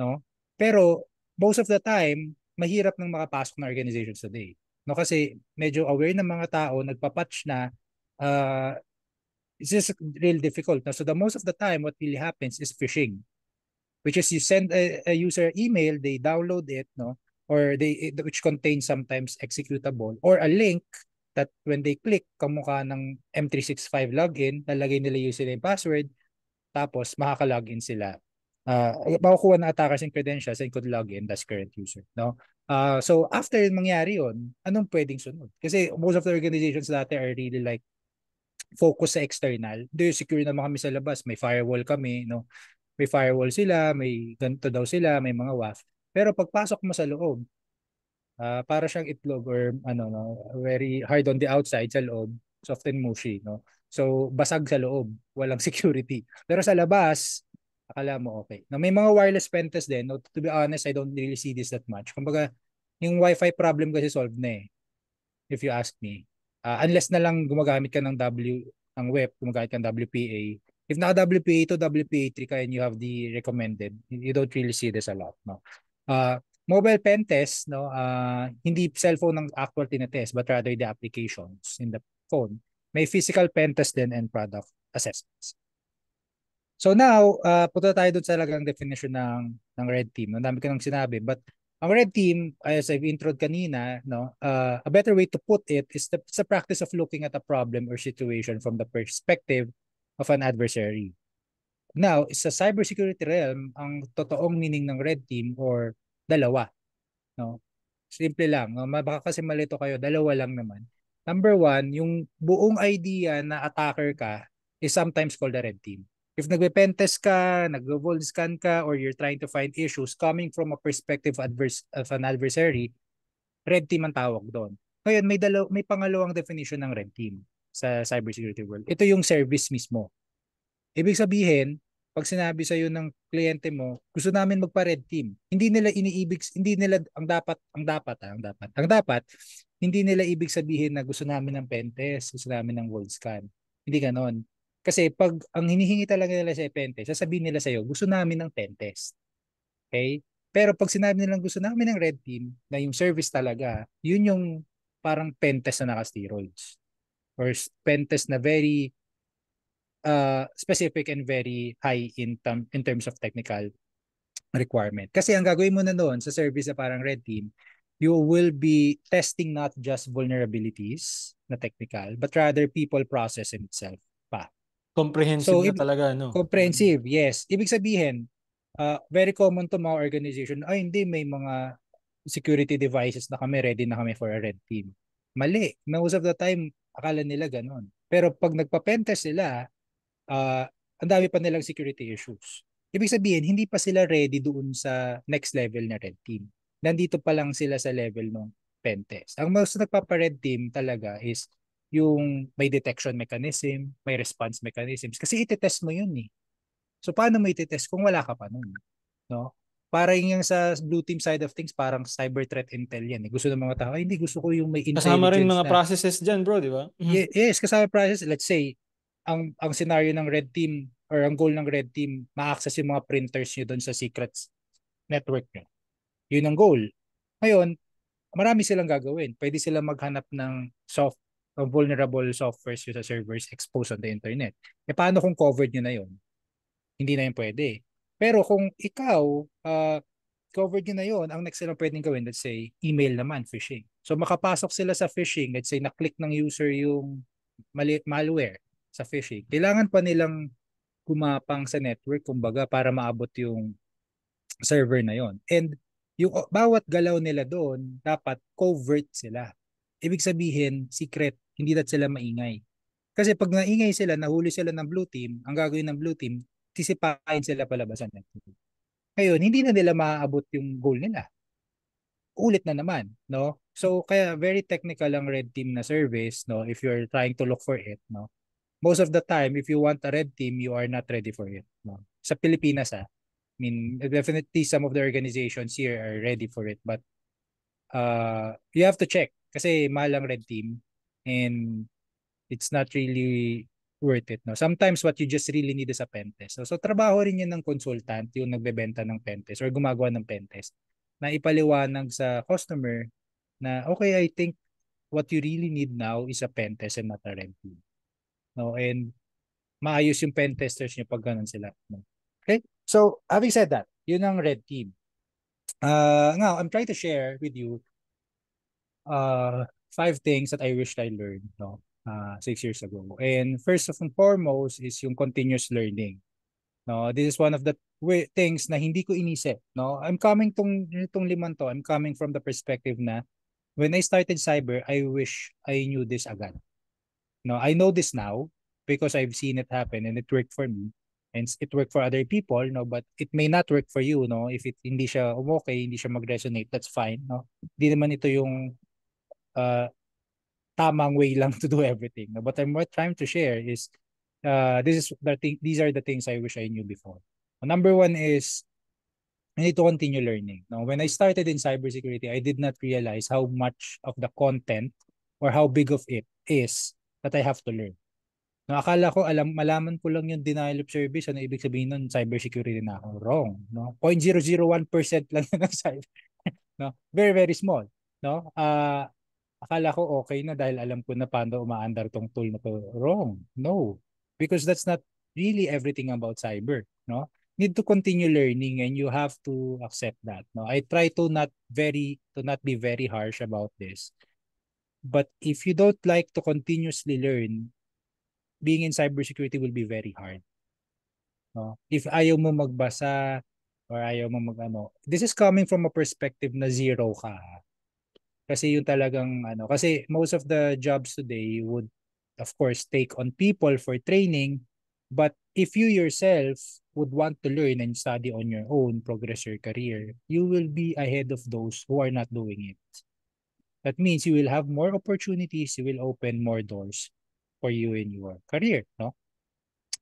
No? Pero most of the time, mahirap nang makapasok na organizations today. No kasi medyo aware ng mga tao, nagpa-patch na uh, it's just real difficult. So the most of the time what really happens is phishing. Which is you send a, a user email, they download it, no? Or they which contains sometimes executable or a link that when they click kamukha ng M365 login, lalagay nila username password, tapos makaka-login sila. Uh, makukuha ng attackers yung credentials and could log in as current user. No? Uh, so after mangyari yon anong pwedeng sunod? Kasi most of the organizations dati are really like focus sa external. Do secure naman kami sa labas. May firewall kami. No? May firewall sila, may ganito daw sila, may mga WAF. Pero pagpasok mo sa loob, uh, para siyang itlog or ano no very hard on the outside sa loob soft and mushy no? So basag sa loob walang *laughs* security. Pero sa labas akala mo okay. No may mga wireless pen test din. No to be honest I don't really see this that much. Kumbaga yung wifi problem kasi solved na eh if you ask me. Uh, unless na lang gumagamit ka ng W ng web gumagamit ka ng WPA if naka WPA to WPA3 ka and you have the recommended you don't really see this a lot no uh, mobile pen test, no, uh, hindi cellphone ng actual tinetest but rather the applications in the phone. May physical pen test din and product assessments. So now, uh, punta tayo doon sa talagang definition ng, ng red team. No? Dami ko nang sinabi. But ang red team, as I've introed kanina, no, uh, a better way to put it is the, the practice of looking at a problem or situation from the perspective of an adversary. Now, sa cybersecurity realm, ang totoong meaning ng red team or dalawa. No? Simple lang. No? Baka kasi malito kayo, dalawa lang naman. Number one, yung buong idea na attacker ka is sometimes called a red team. If nagbe-pentest ka, nag-vold scan ka, or you're trying to find issues coming from a perspective adverse, of an adversary, red team ang tawag doon. Ngayon, may, dalaw, may pangalawang definition ng red team sa cybersecurity world. Ito yung service mismo. Ibig sabihin, pag sinabi sa iyo ng kliyente mo, gusto namin magpa-red team. Hindi nila iniibig hindi nila ang dapat ang dapat ah, ang dapat. Ang dapat hindi nila ibig sabihin na gusto namin ng pen test, gusto namin ng world scan. Hindi ganoon. Kasi pag ang hinihingi talaga nila sa pen test, sasabihin nila sa iyo, gusto namin ng pen test. Okay? Pero pag sinabi nilang gusto namin ng red team, na yung service talaga, yun yung parang pen test na naka-steroids. Or pen test na very uh, specific and very high in, term, in terms of technical requirement. Kasi ang gagawin mo na doon sa service na parang Red Team, you will be testing not just vulnerabilities na technical, but rather people process in itself pa. Comprehensive so, na talaga, no? Comprehensive, yes. Ibig sabihin, uh, very common to mga organization, ay hindi, may mga security devices na kami, ready na kami for a red team. Mali. Most of the time, akala nila ganun. Pero pag nagpa-pentest sila, uh, ang dami pa nilang security issues. Ibig sabihin, hindi pa sila ready doon sa next level na red team. Nandito pa lang sila sa level ng pen test. Ang most nagpapa-red team talaga is yung may detection mechanism, may response mechanisms. Kasi iti-test mo yun eh. So paano mo iti-test kung wala ka pa nun? No? Para yung sa blue team side of things, parang cyber threat intel yan. Eh. Gusto ng mga tao, ay, hindi gusto ko yung may intelligence Kasama rin mga na, processes dyan bro, di ba? Mm-hmm. Yes, kasama process. Let's say, ang ang scenario ng red team or ang goal ng red team, ma-access yung mga printers nyo doon sa secrets network nyo. Yun ang goal. Ngayon, marami silang gagawin. Pwede silang maghanap ng soft of vulnerable softwares sa servers exposed on the internet. E paano kung covered nyo na yun? Hindi na yun pwede. Pero kung ikaw, uh, covered nyo na yun, ang next silang pwedeng gawin, let's say, email naman, phishing. So makapasok sila sa phishing, let's say, na-click ng user yung mali- malware sa phishing, kailangan pa nilang gumapang sa network kumbaga para maabot yung server na yon. And yung bawat galaw nila doon dapat covert sila. Ibig sabihin, secret, hindi dat sila maingay. Kasi pag naingay sila, nahuli sila ng blue team, ang gagawin ng blue team, tisipain sila palabas ng network. Ngayon, hindi na nila maaabot yung goal nila. ulit na naman, no? So kaya very technical ang red team na service, no? If you're trying to look for it, no? Most of the time, if you want a red team, you are not ready for it. No? Sa Pilipinas, ah, I mean, definitely some of the organizations here are ready for it, but uh, you have to check kasi mahal ang red team and it's not really worth it. No? Sometimes what you just really need is a pen test. So, so trabaho rin yun ng consultant, yung nagbebenta ng pen test or gumagawa ng pen test na ipaliwanag sa customer na okay, I think what you really need now is a pen test and not a red team. No? And maayos yung pen testers niyo pag ganun sila. No? Okay? So, having said that, yun ang red team. Uh, now, I'm trying to share with you uh, five things that I wish I learned no? uh, six years ago. And first and foremost is yung continuous learning. No, this is one of the things na hindi ko inisip. No, I'm coming tong itong limang to. I'm coming from the perspective na when I started cyber, I wish I knew this agad. No, I know this now because I've seen it happen and it worked for me. And it worked for other people no but it may not work for you no. If it hindi siya okay hindi siya mag-resonate that's fine no. Hindi naman ito yung uh, tamang way lang to do everything no? but I'm what trying to share is uh, this is the thing these are the things I wish I knew before. Number one is I need to continue learning no. When I started in cybersecurity I did not realize how much of the content or how big of it is that I have to learn No, akala ko alam malaman ko lang yung denial of service ano ibig sabihin nun cybersecurity na ako. Wrong, no? 0.001% lang *laughs* ng cyber. no? Very very small, no? Uh, akala ko okay na dahil alam ko na paano umaandar tong tool na to. Wrong. No. Because that's not really everything about cyber, no? Need to continue learning and you have to accept that, no? I try to not very to not be very harsh about this. But if you don't like to continuously learn, being in cybersecurity will be very hard. No? If ayaw mo magbasa or ayaw mo magano, this is coming from a perspective na zero ka. Kasi yung talagang ano, kasi most of the jobs today would of course take on people for training, but if you yourself would want to learn and study on your own, progress your career, you will be ahead of those who are not doing it. That means you will have more opportunities, you will open more doors for you in your career, no?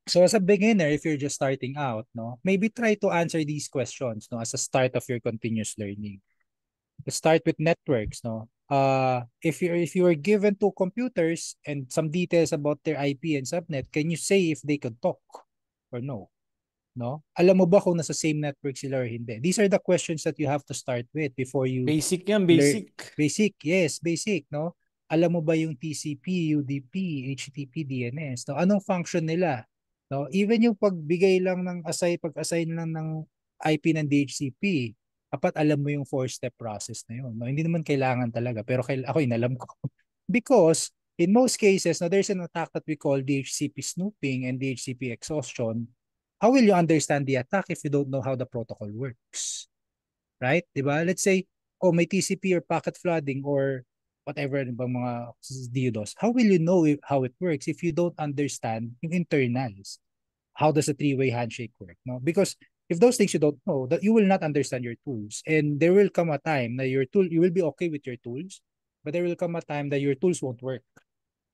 So as a beginner, if you're just starting out, no, maybe try to answer these questions, no, as a start of your continuous learning. Start with networks, no. Uh, if you if you are given two computers and some details about their IP and subnet, can you say if they could talk or no? No? Alam mo ba kung nasa same network sila or hindi? These are the questions that you have to start with before you Basic yan, basic. Learn. Basic, yes, basic, no? alam mo ba yung TCP, UDP, HTTP, DNS? No? Anong function nila? No? Even yung pagbigay lang ng assign, pag-assign lang ng IP ng DHCP, dapat alam mo yung four-step process na yun. No? Hindi naman kailangan talaga, pero kail ako inalam ko. *laughs* Because in most cases, no, there's an attack that we call DHCP snooping and DHCP exhaustion. How will you understand the attack if you don't know how the protocol works? Right? Diba? Let's say, oh, may TCP or packet flooding or whatever bang mga DDoS, how will you know if, how it works if you don't understand yung internals? How does a three-way handshake work? No? Because if those things you don't know, that you will not understand your tools. And there will come a time that your tool, you will be okay with your tools, but there will come a time that your tools won't work.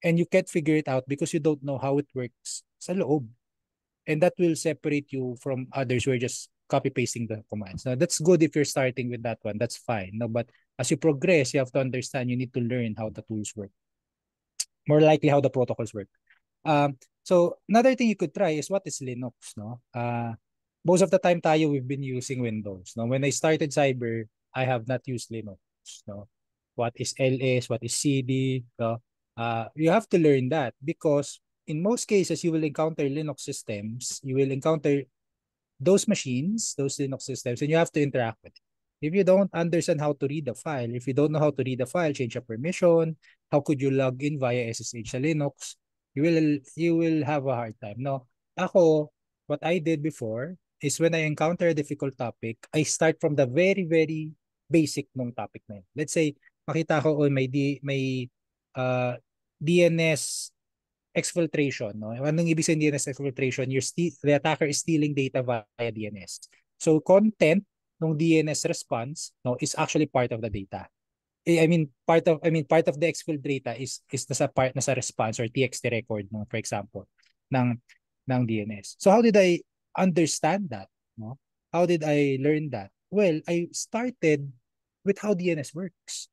And you can't figure it out because you don't know how it works sa loob. And that will separate you from others who are just copy pasting the commands. Now that's good if you're starting with that one. That's fine. No, but as you progress, you have to understand. You need to learn how the tools work. More likely, how the protocols work. Um, so another thing you could try is what is Linux. No, uh, most of the time tayo we've been using Windows. No, when I started cyber, I have not used Linux. No, what is LS? What is CD? No, uh, you have to learn that because in most cases you will encounter Linux systems. You will encounter those machines, those Linux systems, and you have to interact with it. If you don't understand how to read the file, if you don't know how to read the file, change a permission, how could you log in via SSH sa Linux, you will you will have a hard time. No, ako, what I did before is when I encounter a difficult topic, I start from the very, very basic nung topic na yun. Let's say, makita ko, oh, may, di, may uh, DNS exfiltration. No? Anong ibig sabihin DNS exfiltration? You're the attacker is stealing data via DNS. So content ng DNS response no is actually part of the data. Eh, I mean part of I mean part of the exfilled data is is nasa part nasa response or TXT record no for example ng ng DNS. So how did I understand that? No? How did I learn that? Well, I started with how DNS works.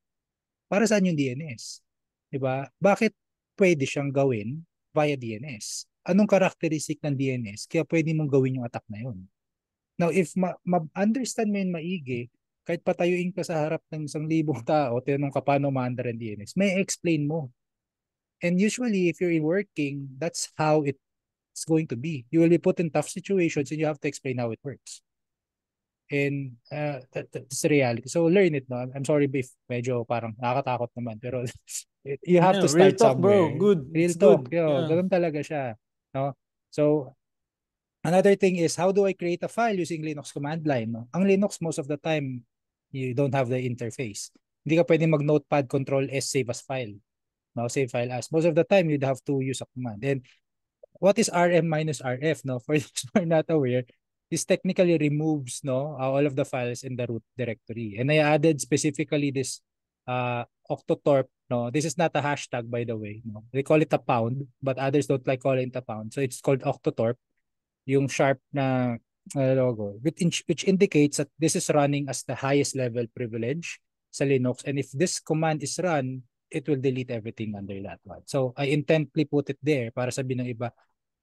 Para saan yung DNS? 'Di ba? Bakit pwede siyang gawin via DNS? Anong characteristic ng DNS kaya pwede mong gawin yung attack na yun? Now, if ma-understand ma- mo yun maigi, kahit patayuin ka sa harap ng isang libong *laughs* tao, tinanong ka paano ma-under ang DNS, may explain mo. And usually, if you're working, that's how it's going to be. You will be put in tough situations and you have to explain how it works. And uh, that, that's the reality. So learn it, no? I'm sorry if medyo parang nakakatakot naman. Pero *laughs* you have yeah, to start real talk, somewhere. bro. Good. Real It's talk. good. Yo, Yeah. Ganun talaga siya. No? So, another thing is, how do I create a file using Linux command line? No? Ang Linux, most of the time, you don't have the interface. Hindi ka pwede mag-notepad control S save as file. No, save file as. Most of the time, you'd have to use a command. And what is rm minus rf? No, *laughs* for those who are not aware, this technically removes no uh, all of the files in the root directory. And I added specifically this uh, octotorp. No, this is not a hashtag by the way. No, they call it a pound, but others don't like calling it a pound. So it's called octotorp. Yung sharp na logo, which, in- which indicates that this is running as the highest level privilege sa Linux. And if this command is run, it will delete everything under that one. So I intently put it there para sabihin ng iba,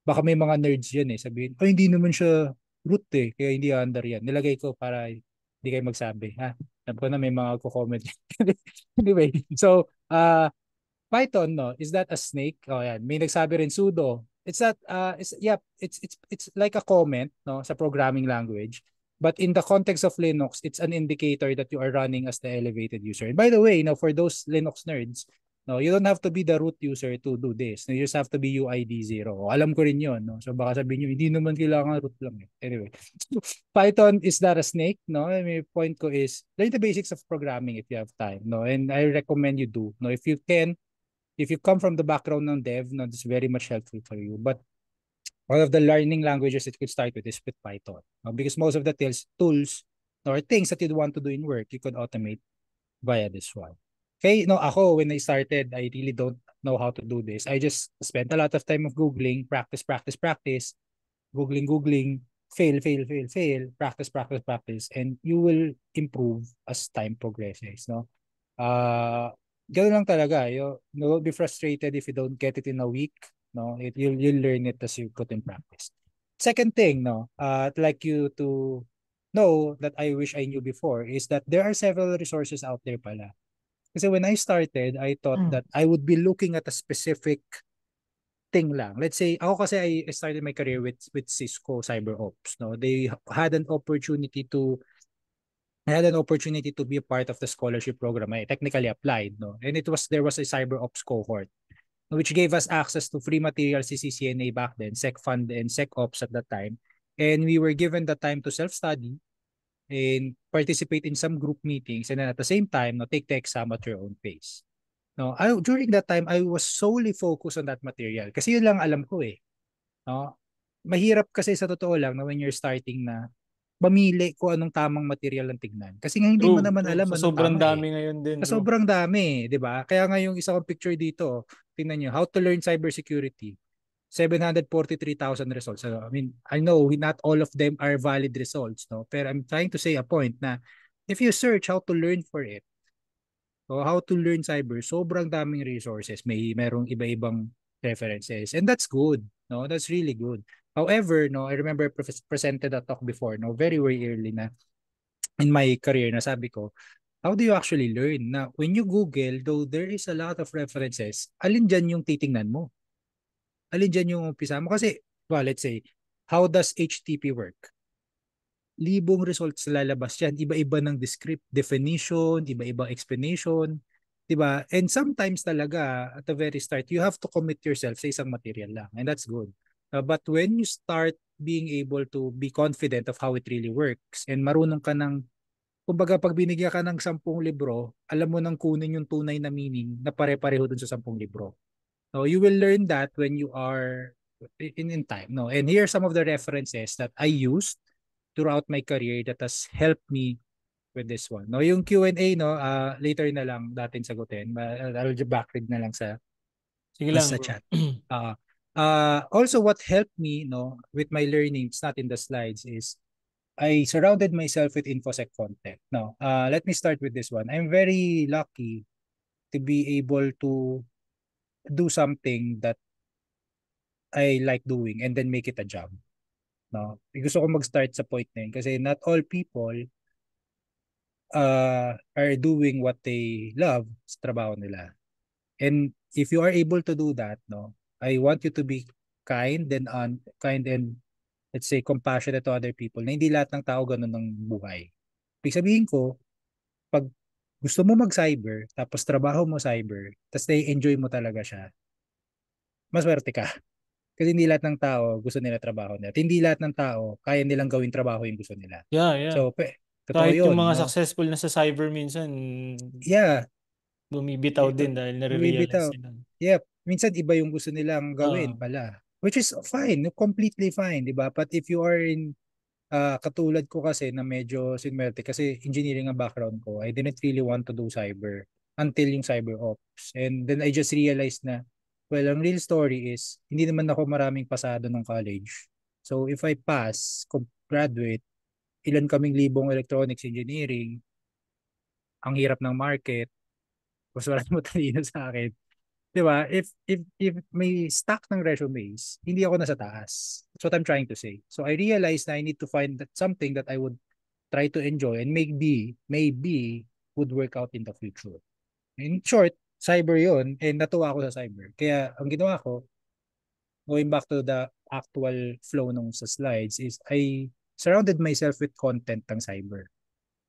baka may mga nerds yan eh, sabihin, oh hindi naman siya root eh, kaya hindi under yan. Nilagay ko para hindi kayo magsabi. Ha? Alam ko na may mga comment. *laughs* anyway, so uh, Python, no, is that a snake? Oh, yan. May nagsabi rin sudo. It's that, uh, it's, yeah, it's, it's, it's like a comment, no, sa programming language. But in the context of Linux, it's an indicator that you are running as the elevated user. And by the way, you know, for those Linux nerds, no, you don't have to be the root user to do this. You just have to be UID 0. Alam ko rin yun. No? So baka sabihin nyo, hindi naman kailangan root lang. Eh. Anyway, *laughs* Python is not a snake. No? I mean, point ko is, learn the basics of programming if you have time. No? And I recommend you do. No? If you can, if you come from the background ng dev, no, it's very much helpful for you. But one of the learning languages that you could start with is with Python. No? Because most of the tools, tools or things that you'd want to do in work, you could automate via this one. Okay, no, ako, when I started, I really don't know how to do this. I just spent a lot of time of Googling, practice, practice, practice, Googling, Googling, fail, fail, fail, fail, practice, practice, practice, and you will improve as time progresses, no? Uh, ganun lang talaga. You, you will be frustrated if you don't get it in a week, no? It, you'll, you'll learn it as you put in practice. Second thing, no, uh, I'd like you to know that I wish I knew before is that there are several resources out there pala. Kasi when I started, I thought Mm. that I would be looking at a specific thing lang. Let's say, ako kasi I started my career with with Cisco Cyber Ops. No? They had an opportunity to I had an opportunity to be a part of the scholarship program. I technically applied, no? And it was there was a cyber ops cohort which gave us access to free materials si CCNA back then, SecFund and SecOps at that time. And we were given the time to self-study and participate in some group meetings and then at the same time, no, take the exam at your own pace. No, I, during that time, I was solely focused on that material kasi yun lang alam ko eh. No? Mahirap kasi sa totoo lang na when you're starting na mamili kung anong tamang material ang tignan. Kasi nga hindi mo naman true. alam Sa anong sobrang tama dami eh. ngayon din. Sa bro. sobrang dami, 'di ba? Kaya nga yung isa kong picture dito, tingnan niyo, how to learn cybersecurity. 743,000 results. So, I mean, I know not all of them are valid results, no? Pero I'm trying to say a point na if you search how to learn for it, o how to learn cyber, sobrang daming resources. May merong iba-ibang references. And that's good, no? That's really good. However, no, I remember pre- presented a talk before, no, very very early na in my career na sabi ko, how do you actually learn? Na when you Google, though there is a lot of references, alin dyan yung titingnan mo? Alin dyan yung umpisa mo? Kasi, well, let's say, how does HTTP work? Libong results lalabas yan. Iba-iba ng descript, definition, iba-ibang explanation. Diba? And sometimes talaga, at the very start, you have to commit yourself sa isang material lang. And that's good. Uh, but when you start being able to be confident of how it really works and marunong ka ng kumbaga pag binigyan ka ng sampung libro, alam mo nang kunin yung tunay na meaning na pare-pareho dun sa sampung libro. So you will learn that when you are in, in time. No? And here are some of the references that I used throughout my career that has helped me with this one. No, yung Q&A no, uh, later na lang natin sagutin. I'll just backread na lang sa Sige lang, sa bro. chat. Uh, *clears throat* uh, also what helped me no with my learning, it's not in the slides is I surrounded myself with infosec content. No, uh, let me start with this one. I'm very lucky to be able to do something that I like doing and then make it a job. No? Gusto ko mag-start sa point na yun kasi not all people uh, are doing what they love sa trabaho nila. And if you are able to do that, no, I want you to be kind and un, kind and let's say compassionate to other people na hindi lahat ng tao ganun ng buhay. Ibig sabihin ko, pag gusto mo mag-cyber, tapos trabaho mo cyber, tapos na-enjoy mo talaga siya, maswerte ka. Kasi hindi lahat ng tao gusto nila trabaho nila. At hindi lahat ng tao kaya nilang gawin trabaho yung gusto nila. Yeah, yeah. So, pe, Kahit yun, yung mga no? successful na sa cyber minsan, Yeah, bumibitaw Ito, din dahil nare-realize nila. Yep. Minsan iba yung gusto nilang gawin Ah. pala. Which is fine, completely fine, di ba? But if you are in uh, katulad ko kasi na medyo sinmerte kasi engineering ang background ko, I didn't really want to do cyber until yung cyber ops. And then I just realized na well, ang real story is hindi naman ako maraming pasado ng college. So if I pass, graduate, ilan kaming libong electronics engineering, ang hirap ng market, mas wala *laughs* mo talino sa akin. 'Di ba? If if if may stack ng resumes, hindi ako nasa taas. That's what I'm trying to say. So I realized na I need to find that something that I would try to enjoy and maybe maybe would work out in the future. In short, cyber 'yon and natuwa ako sa cyber. Kaya ang ginawa ko going back to the actual flow nung sa slides is I surrounded myself with content ng cyber.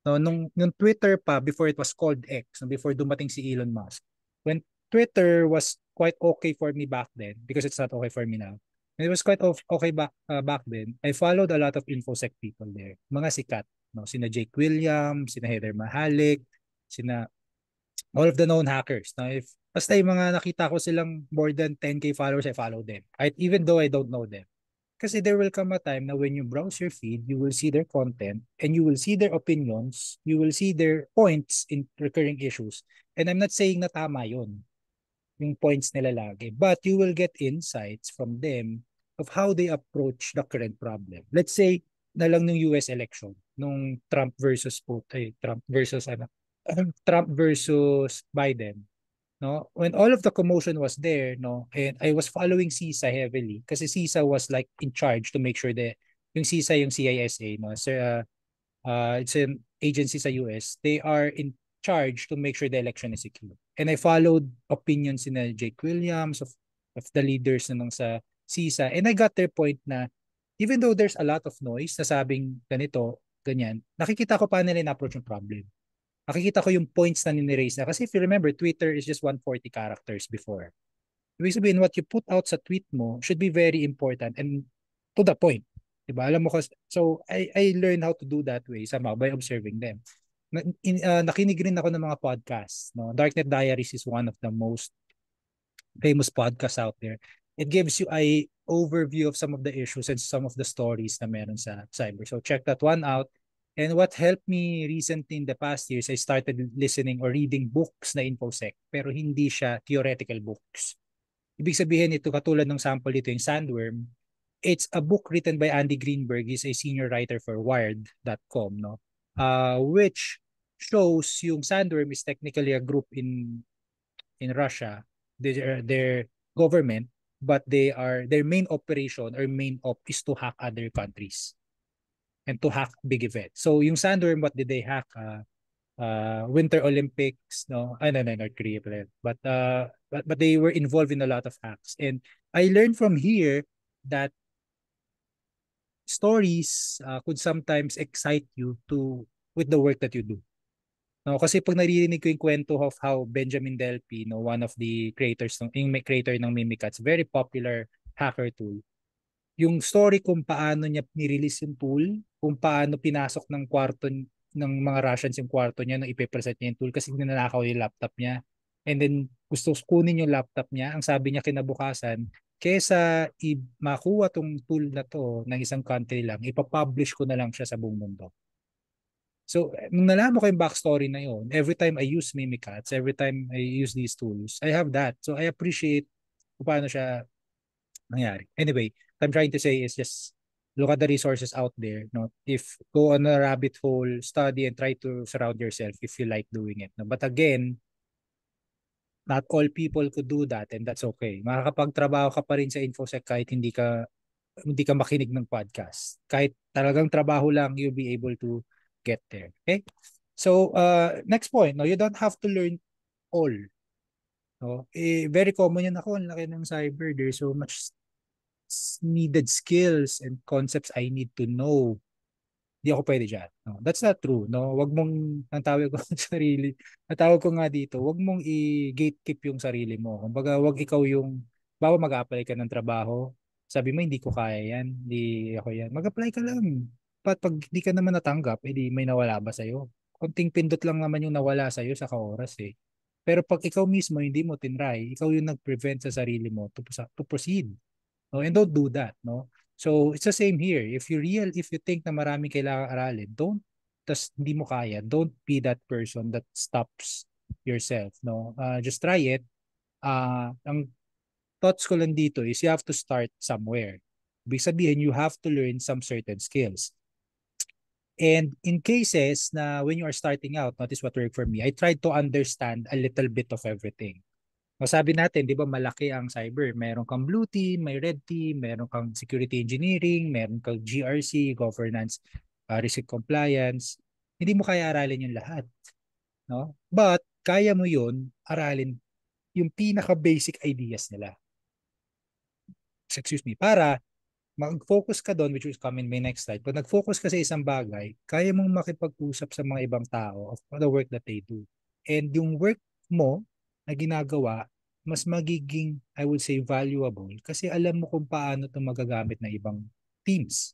No, nung, nung Twitter pa, before it was called X, before dumating si Elon Musk, when Twitter was quite okay for me back then, because it's not okay for me now, it was quite okay back, uh, back then, I followed a lot of InfoSec people there. Mga sikat, no? sina Jake Williams, sina Heather Mahalik, sina all of the known hackers. Now, if basta yung mga nakita ko silang more than 10k followers, I follow them. I, even though I don't know them. Kasi there will come a time na when you browse your feed, you will see their content and you will see their opinions, you will see their points in recurring issues. And I'm not saying na tama yun, yung points nila lagi. But you will get insights from them of how they approach the current problem. Let's say, na lang ng US election, nung Trump versus eh, Trump versus ano, *clears throat* Trump versus Biden no when all of the commotion was there no and I was following CISA heavily kasi CISA was like in charge to make sure that yung CISA yung CISA no so, uh, uh, it's an agency sa US they are in charge to make sure the election is secure and I followed opinions in Jake Williams of of the leaders na sa CISA and I got their point na even though there's a lot of noise na sabing ganito ganyan nakikita ko paano nila approach yung problem nakikita ko yung points na nini-raise na. Kasi if you remember, Twitter is just 140 characters before. Ibig sabihin, what you put out sa tweet mo should be very important and to the point. Diba? Alam mo kasi, so I, I learned how to do that way somehow by observing them. Na, in, uh, nakinig rin ako ng mga podcasts. No? Darknet Diaries is one of the most famous podcasts out there. It gives you a overview of some of the issues and some of the stories na meron sa cyber. So check that one out. And what helped me recently in the past years, I started listening or reading books na InfoSec, pero hindi siya theoretical books. Ibig sabihin ito, katulad ng sample dito, yung Sandworm, it's a book written by Andy Greenberg. He's a senior writer for Wired.com, no? Uh, which shows yung Sandworm is technically a group in in Russia, their, their government, but they are their main operation or main op is to hack other countries and to hack big events. So yung Sandworm, what did they hack? Uh, uh, Winter Olympics, no? I don't know, North Korea. But, uh, but, but they were involved in a lot of hacks. And I learned from here that stories uh, could sometimes excite you to with the work that you do. No, kasi pag naririnig ko yung kwento of how Benjamin Delpy, no, one of the creators ng yung creator ng Mimikatz, very popular hacker tool. Yung story kung paano niya ni-release yung tool, kung paano pinasok ng kwarto ng mga Russians yung kwarto niya nung ipe-present niya yung tool kasi ninanakaw yung laptop niya. And then gusto kunin yung laptop niya. Ang sabi niya kinabukasan, kesa i- makuha tong tool na to ng isang country lang, ipapublish ko na lang siya sa buong mundo. So, nung nalaman ko yung backstory na yun, every time I use Mimikatz, every time I use these tools, I have that. So, I appreciate kung paano siya nangyari. Anyway, what I'm trying to say is just look at the resources out there. No? If go on a rabbit hole, study and try to surround yourself if you like doing it. No? But again, not all people could do that and that's okay. Makakapagtrabaho ka pa rin sa InfoSec kahit hindi ka hindi ka makinig ng podcast. Kahit talagang trabaho lang, you'll be able to get there. Okay? So, uh, next point, no, you don't have to learn all. No? Eh, very common yan ako, ang laki ng cyber. There's so much needed skills and concepts I need to know hindi ako pwede dyan. No? That's not true. No? Wag mong, ang tawag ko *laughs* sarili, ang tawag ko nga dito, wag mong i-gatekeep yung sarili mo. Kumbaga, wag ikaw yung, bawa mag-apply ka ng trabaho, sabi mo, hindi ko kaya yan, hindi ako yan. Mag-apply ka lang. Pat pag hindi ka naman natanggap, edi may nawala ba sa'yo? Konting pindot lang naman yung nawala sa'yo sa kaoras eh. Pero pag ikaw mismo hindi mo tinry, ikaw yung nag-prevent sa sarili mo to, to proceed. No? And don't do that. No? So it's the same here. If you real if you think na marami kailangan aralin, don't tas hindi mo kaya, don't be that person that stops yourself, no? Uh, just try it. Uh, ang thoughts ko lang dito is you have to start somewhere. Ibig sabihin, you have to learn some certain skills. And in cases na when you are starting out, notice what worked for me, I tried to understand a little bit of everything. Masabi natin, di ba malaki ang cyber. Meron kang blue team, may red team, meron kang security engineering, meron kang GRC, governance, uh, risk compliance. Hindi mo kaya aralin yung lahat. No? But, kaya mo yun, aralin yung pinaka-basic ideas nila. Excuse me. Para mag-focus ka doon, which is come in my next slide. Pag nag-focus ka sa isang bagay, kaya mong makipag-usap sa mga ibang tao of the work that they do. And yung work mo, na ginagawa, mas magiging, I would say, valuable kasi alam mo kung paano ito magagamit ng ibang teams.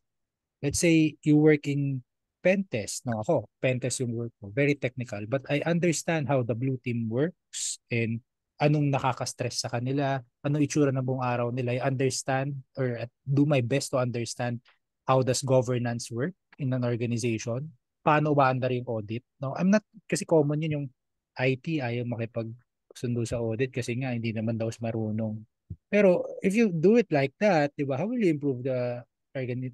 Let's say you work in pen test. No, ako, pen test yung work ko. Very technical. But I understand how the blue team works and anong nakaka-stress sa kanila, anong itsura ng buong araw nila. I understand or do my best to understand how does governance work in an organization. Paano ba andar yung audit? No, I'm not, kasi common yun yung IT ayaw makipag sundo sa audit kasi nga hindi naman daw marunong. Pero if you do it like that, di ba, how will you improve the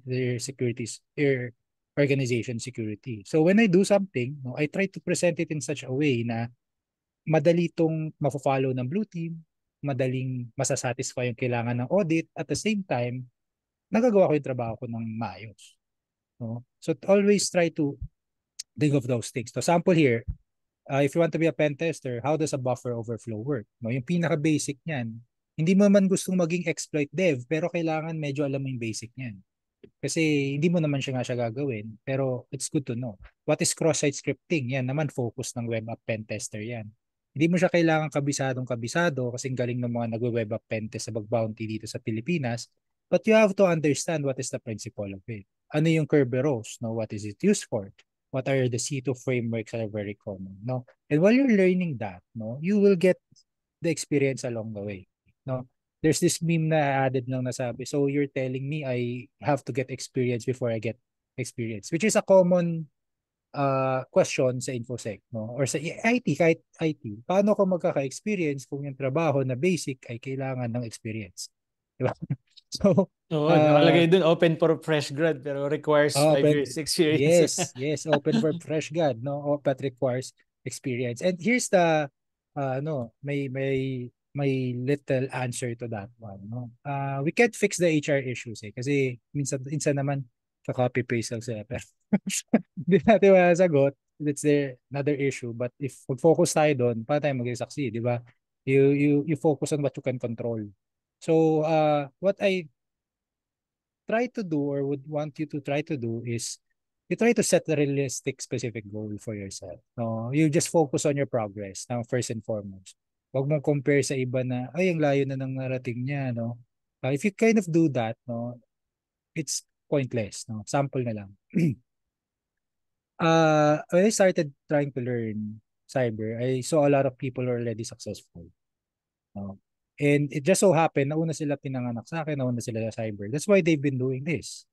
their securities, your organization security? So when I do something, no, I try to present it in such a way na madali itong mafo-follow ng blue team, madaling masasatisfy yung kailangan ng audit, at the same time, nagagawa ko yung trabaho ko ng maayos. No? So always try to think of those things. So sample here, uh, if you want to be a pen tester, how does a buffer overflow work? No, yung pinaka-basic niyan. Hindi mo man gustong maging exploit dev, pero kailangan medyo alam mo yung basic niyan. Kasi hindi mo naman siya nga siya gagawin, pero it's good to know. What is cross-site scripting? Yan naman focus ng web app pen tester yan. Hindi mo siya kailangan kabisadong kabisado kasi galing ng mga nagwe-web app pen test sa bag-bounty dito sa Pilipinas. But you have to understand what is the principle of it. Ano yung Kerberos? No? What is it used for? what are the C2 frameworks that are very common, no? And while you're learning that, no, you will get the experience along the way, no? There's this meme na added lang nasabi, so you're telling me I have to get experience before I get experience, which is a common uh, question sa InfoSec, no? Or sa IT, kahit IT. Paano ko magkaka-experience kung yung trabaho na basic ay kailangan ng experience? Diba? *laughs* So, Oo, uh, nakalagay dun open for fresh grad pero requires 5 open, years experience. Yes, *laughs* yes, open for fresh grad, no? But requires experience. And here's the uh, no, may may may little answer to that one, no? Uh, we can't fix the HR issues eh kasi minsan minsan naman ka-copy paste lang sila pero *laughs* hindi natin masagot. That's the another issue. But if mag-focus tayo doon, paano tayo mag-succeed, di ba? You, you, you focus on what you can control. So, uh, what I try to do or would want you to try to do is you try to set a realistic specific goal for yourself. No, you just focus on your progress now first and foremost. Huwag mong compare sa iba na ay ang layo na ng narating niya, no. Uh, if you kind of do that, no, it's pointless, no. Sample na lang. uh, *clears throat* when I started trying to learn cyber, I saw a lot of people already successful. No? And it just so happened, nauna sila pinanganak sa akin, nauna sila sa cyber. That's why they've been doing this.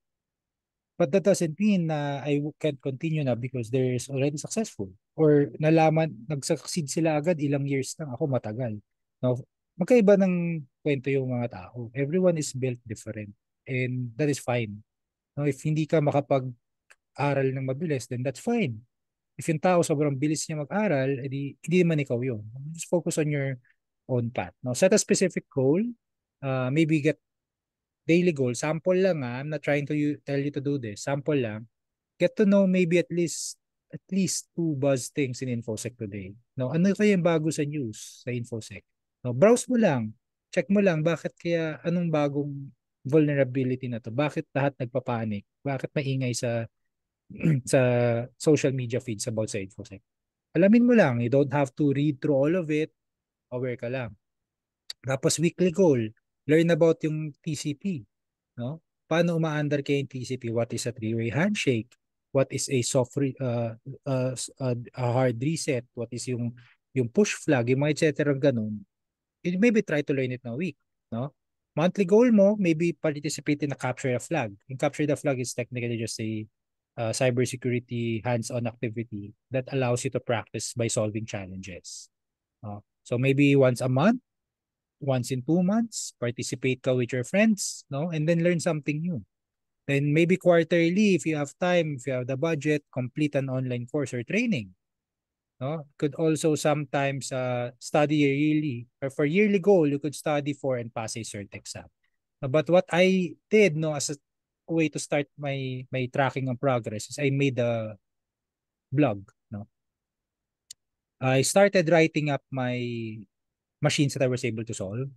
But that doesn't mean na I can't continue na because they're already successful. Or nalaman, nag-succeed sila agad ilang years lang. Ako matagal. No? Magkaiba ng kwento yung mga tao. Everyone is built different. And that is fine. No, if hindi ka makapag-aral ng mabilis, then that's fine. If yung tao sobrang bilis niya mag-aral, edi, hindi naman ikaw yun. Just focus on your own path. No? Set a specific goal. Uh, maybe get daily goal. Sample lang ha. I'm not trying to you, tell you to do this. Sample lang. Get to know maybe at least at least two buzz things in InfoSec today. No, ano kaya yung bago sa news sa InfoSec? No, browse mo lang. Check mo lang bakit kaya anong bagong vulnerability na to? Bakit lahat nagpapanik? Bakit maingay sa *clears throat* sa social media feeds about sa InfoSec? Alamin mo lang, you don't have to read through all of it. Aware ka lang. Tapos weekly goal, learn about yung TCP, no? Paano umaandar kay yung TCP? What is a three-way handshake? What is a soft re- uh, uh, uh, a hard reset? What is yung yung push flag, yung mga et cetera ganun. Maybe try to learn it in a week, no? Monthly goal mo, maybe participate in a capture the flag. In capture the flag is technically just a uh, cybersecurity hands-on activity that allows you to practice by solving challenges. Uh, so maybe once a month, once in two months, participate with your friends, no, and then learn something new. Then maybe quarterly, if you have time, if you have the budget, complete an online course or training. No? Could also sometimes uh, study yearly or for yearly goal, you could study for and pass a cert exam. But what I did no as a way to start my my tracking of progress is I made a blog. No, I started writing up my machines that I was able to solve,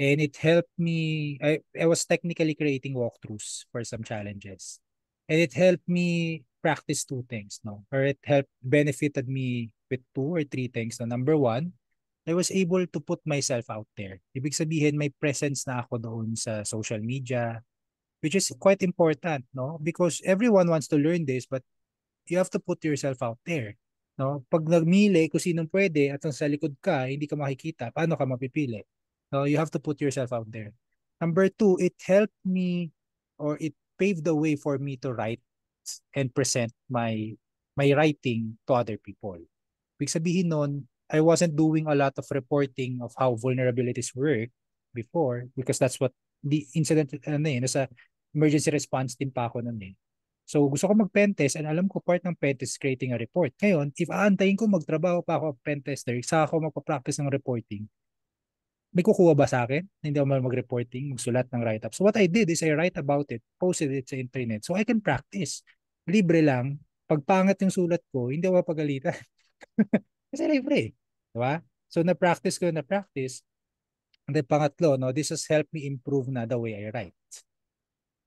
and it helped me. I I was technically creating walkthroughs for some challenges, and it helped me practice two things, no? Or it helped benefited me with two or three things. No? Number one, I was able to put myself out there. Ibig sabihin, may presence na ako doon sa social media, which is quite important, no? Because everyone wants to learn this, but you have to put yourself out there. No? Pag nagmili kung sinong pwede at ang sa likod ka, hindi ka makikita, paano ka mapipili? No, you have to put yourself out there. Number two, it helped me or it paved the way for me to write and present my my writing to other people. Ibig sabihin nun, I wasn't doing a lot of reporting of how vulnerabilities work before because that's what the incident ano eh, nasa emergency response team pa ako nun eh. So gusto ko mag-pentest and alam ko part ng pentest creating a report. Ngayon, if aantayin ko magtrabaho pa ako pentester, sa ako magpa-practice ng reporting, may kukuha ba sa akin? Hindi ako mag-reporting, magsulat ng write-up. So what I did is I write about it, posted it sa internet so I can practice. Libre lang. Pag pangat yung sulat ko, hindi ako mapagalitan. *laughs* *laughs* Kasi libre. Di ba? So na-practice ko, na-practice. And then pangatlo, no, this has helped me improve na the way I write.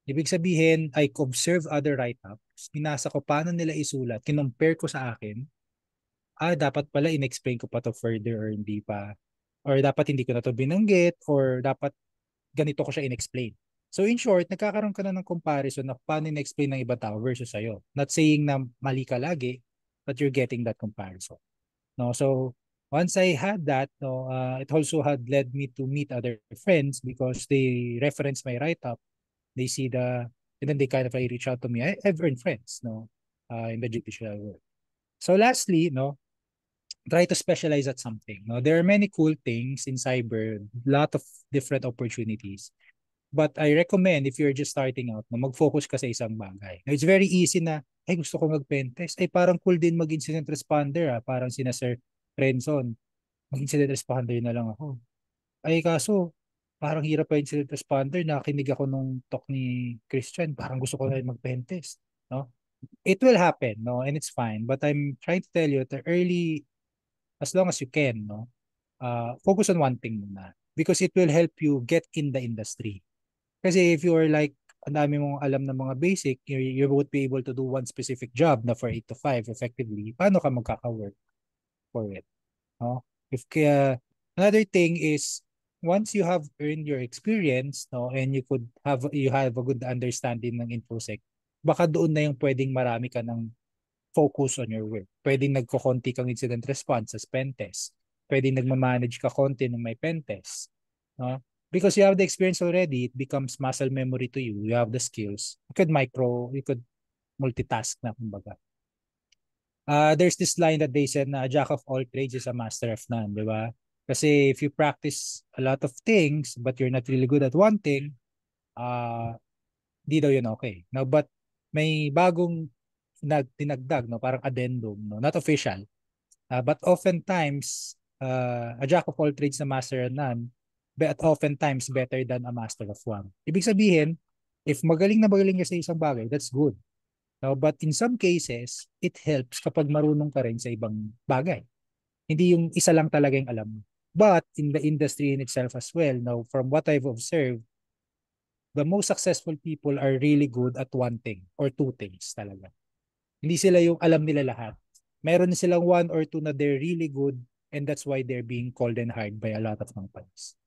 Ibig sabihin, I observe other write-ups, binasa ko paano nila isulat, kinompare ko sa akin, ah, dapat pala in-explain ko pa to further or hindi pa or dapat hindi ko na to binanggit or dapat ganito ko siya in-explain. So in short, nagkakaroon ka na ng comparison na paano in-explain ng ibang tao versus sa'yo. Not saying na mali ka lagi, but you're getting that comparison. No, so once I had that, no, uh, it also had led me to meet other friends because they reference my write-up. They see the, and then they kind of like reach out to me. I, I've earned friends, no, uh, in the judicial world. So lastly, no, try to specialize at something. No? There are many cool things in cyber, a lot of different opportunities. But I recommend if you're just starting out, na mag-focus ka sa isang bagay. Now, it's very easy na, ay gusto ko mag-pentest. Ay parang cool din mag-incident responder. Ah. Parang sina Sir Renson. Mag-incident responder na lang ako. Ay kaso, parang hirap pa incident responder. Nakinig ako nung talk ni Christian. Parang gusto ko na mag-pentest. No? It will happen, no? And it's fine. But I'm trying to tell you, the early as long as you can, no? Uh, focus on one thing muna. Because it will help you get in the industry. Kasi if you are like, ang dami mong alam ng mga basic, you, you would be able to do one specific job na for 8 to 5 effectively. Paano ka magkaka-work for it? No? If kaya, another thing is, once you have earned your experience, no, and you could have, you have a good understanding ng InfoSec, baka doon na yung pwedeng marami ka ng focus on your work. Pwedeng nagko-konti kang incident response sa pen test. Pwedeng nagma-manage ka konti ng may pen test. No? Because you have the experience already, it becomes muscle memory to you. You have the skills. You could micro, you could multitask na kumbaga. Uh, there's this line that they said na jack of all trades is a master of none, di ba? Kasi if you practice a lot of things but you're not really good at one thing, uh, di daw yun okay. No, but may bagong nag tinagdag no parang addendum no not official uh, but oftentimes uh, a jack of all trades na master of none but oftentimes better than a master of one. Ibig sabihin if magaling na magaling ka sa isang bagay that's good. No but in some cases it helps kapag marunong ka rin sa ibang bagay. Hindi yung isa lang talaga yung alam mo. But in the industry in itself as well now from what I've observed the most successful people are really good at one thing or two things talaga. Hindi sila yung alam nila lahat. Meron silang one or two na they're really good and that's why they're being called and hired by a lot of companies.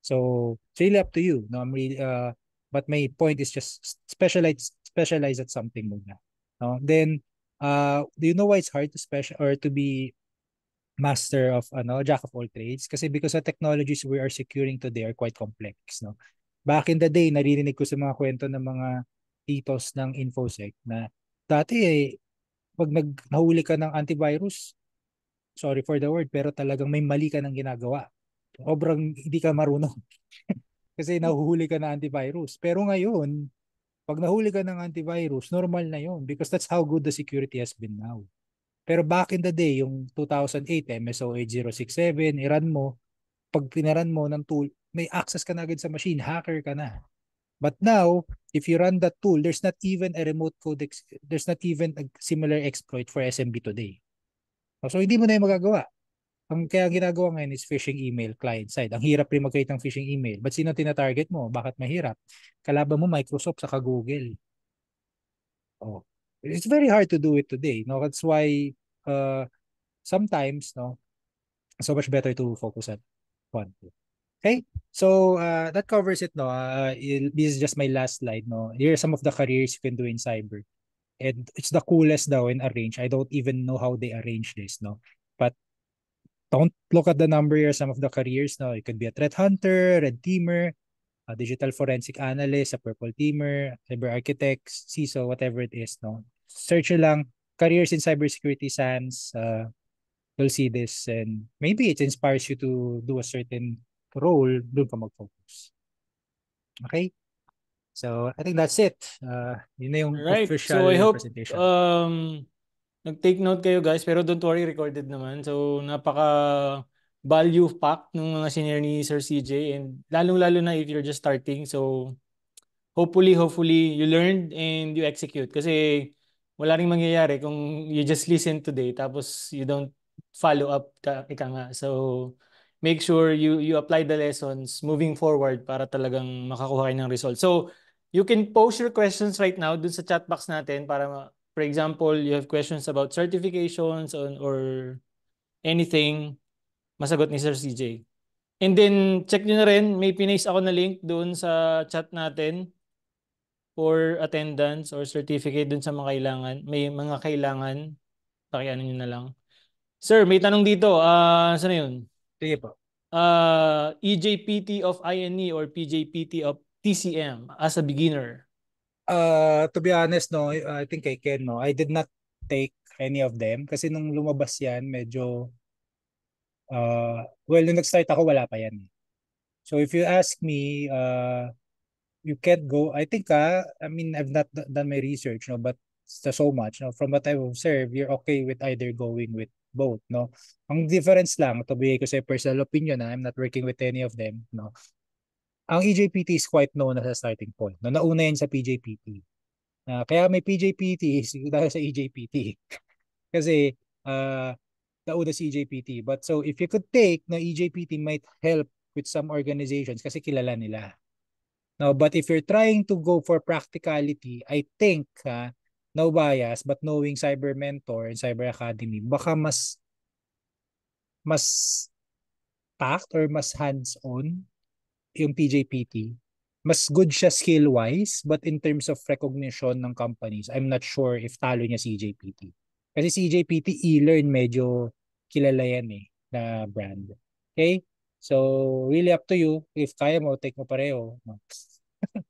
So, it's really up to you. No, I'm really, uh, but my point is just specialize specialize at something muna. No? Then, uh, do you know why it's hard to special or to be master of ano jack of all trades kasi because the technologies we are securing today are quite complex no back in the day naririnig ko sa mga kwento ng mga titos ng infosec na dati eh, pag nag nahuli ka ng antivirus, sorry for the word, pero talagang may mali ka ng ginagawa. Sobrang hindi ka marunong. *laughs* Kasi nahuhuli ka ng antivirus. Pero ngayon, pag nahuli ka ng antivirus, normal na yon because that's how good the security has been now. Pero back in the day, yung 2008, MSO 8067, iran mo, pag pinaran mo ng tool, may access ka na agad sa machine, hacker ka na. But now, if you run that tool, there's not even a remote code, there's not even a similar exploit for SMB today. So, hindi mo na yung magagawa. Ang kaya ginagawa ngayon is phishing email client side. Ang hirap rin mag-create ng phishing email. But sino tina-target mo? Bakit mahirap? Kalaban mo Microsoft saka Google. Oh. It's very hard to do it today. No? That's why uh, sometimes no, so much better to focus on one. Okay? So uh, that covers it, no? Uh, this is just my last slide, no? Here are some of the careers you can do in cyber. And it's the coolest daw in arrange. I don't even know how they arrange this, no? But don't look at the number here, some of the careers, no? It could be a threat hunter, red teamer, a digital forensic analyst, a purple teamer, cyber architect, CISO, whatever it is, no? Search lang careers in cybersecurity SANS, uh, you'll see this and maybe it inspires you to do a certain role, doon ka mag-focus. Okay? So, I think that's it. Uh, yun na yung right. official so, I hope, presentation. Um, nag-take note kayo guys, pero don't worry, recorded naman. So, napaka value pack ng mga senior ni Sir CJ and lalong-lalo na if you're just starting. So, hopefully, hopefully, you learned and you execute. Kasi, wala ring mangyayari kung you just listen today tapos you don't follow up ka, ika nga. So, make sure you you apply the lessons moving forward para talagang makakuha kayo ng result. So, you can post your questions right now dun sa chat box natin para for example, you have questions about certifications on, or anything, masagot ni Sir CJ. And then, check nyo na rin, may pinaste ako na link doon sa chat natin for attendance or certificate doon sa mga kailangan. May mga kailangan, pakiano nyo na lang. Sir, may tanong dito. Uh, saan na yun? Sige po. Uh, EJPT of INE or PJPT of TCM as a beginner? Uh, to be honest, no, I think I can, no. I did not take any of them kasi nung lumabas yan, medyo uh, well, nung nag-start ako, wala pa yan. So if you ask me, uh, you can't go, I think, uh, I mean, I've not done my research, no, but so much, no, from what I've observed, you're okay with either going with both, no? Ang difference lang, to be ko sa personal opinion, na I'm not working with any of them, no? Ang EJPT is quite known as a starting point. No? Nauna yan sa PJPT. Uh, kaya may PJPT *laughs* dahil sa EJPT. *laughs* Kasi uh, nauna si EJPT. But so if you could take na EJPT might help with some organizations kasi kilala nila. No, but if you're trying to go for practicality, I think uh, no bias but knowing Cyber Mentor and Cyber Academy, baka mas mas packed or mas hands-on yung PJPT, mas good siya skill-wise, but in terms of recognition ng companies, I'm not sure if talo niya si CJPT. Kasi CJPT e-learn medyo kilala yan eh, na brand. Okay? So, really up to you. If kaya mo, take mo pareho. *laughs*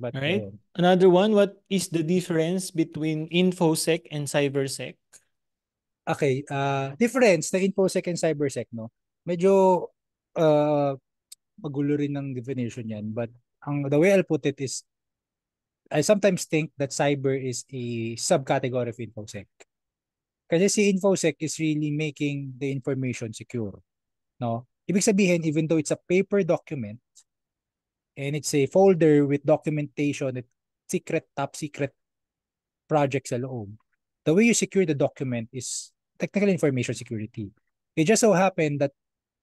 But, Alright. ayun. Another one, what is the difference between InfoSec and CyberSec? Okay, uh, difference na InfoSec and CyberSec, no? Medyo uh, magulo rin ng definition yan. But ang, the way I'll put it is, I sometimes think that cyber is a subcategory of InfoSec. Kasi si InfoSec is really making the information secure. No? Ibig sabihin, even though it's a paper document, and it's a folder with documentation at secret, top secret projects sa loob, the way you secure the document is technical information security. It just so happened that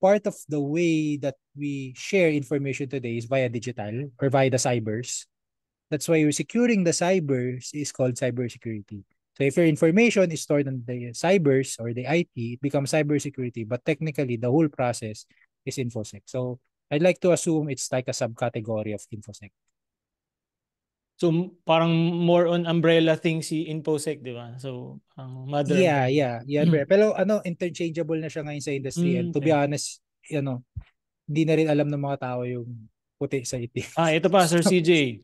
part of the way that we share information today is via digital or via the cybers. That's why securing the cybers is called cybersecurity. So if your information is stored on the cybers or the IT, it becomes cybersecurity. But technically, the whole process is InfoSec. So I'd like to assume it's like a subcategory of InfoSec. So parang more on umbrella thing si InfoSec, di ba? So ang mother Yeah, yeah, yeah. Mm. Pero ano, interchangeable na siya ngayon sa industry. Mm, And to be honest, ano, hindi na rin alam ng mga tao yung puti sa itim. Ah, ito pa, Sir CJ.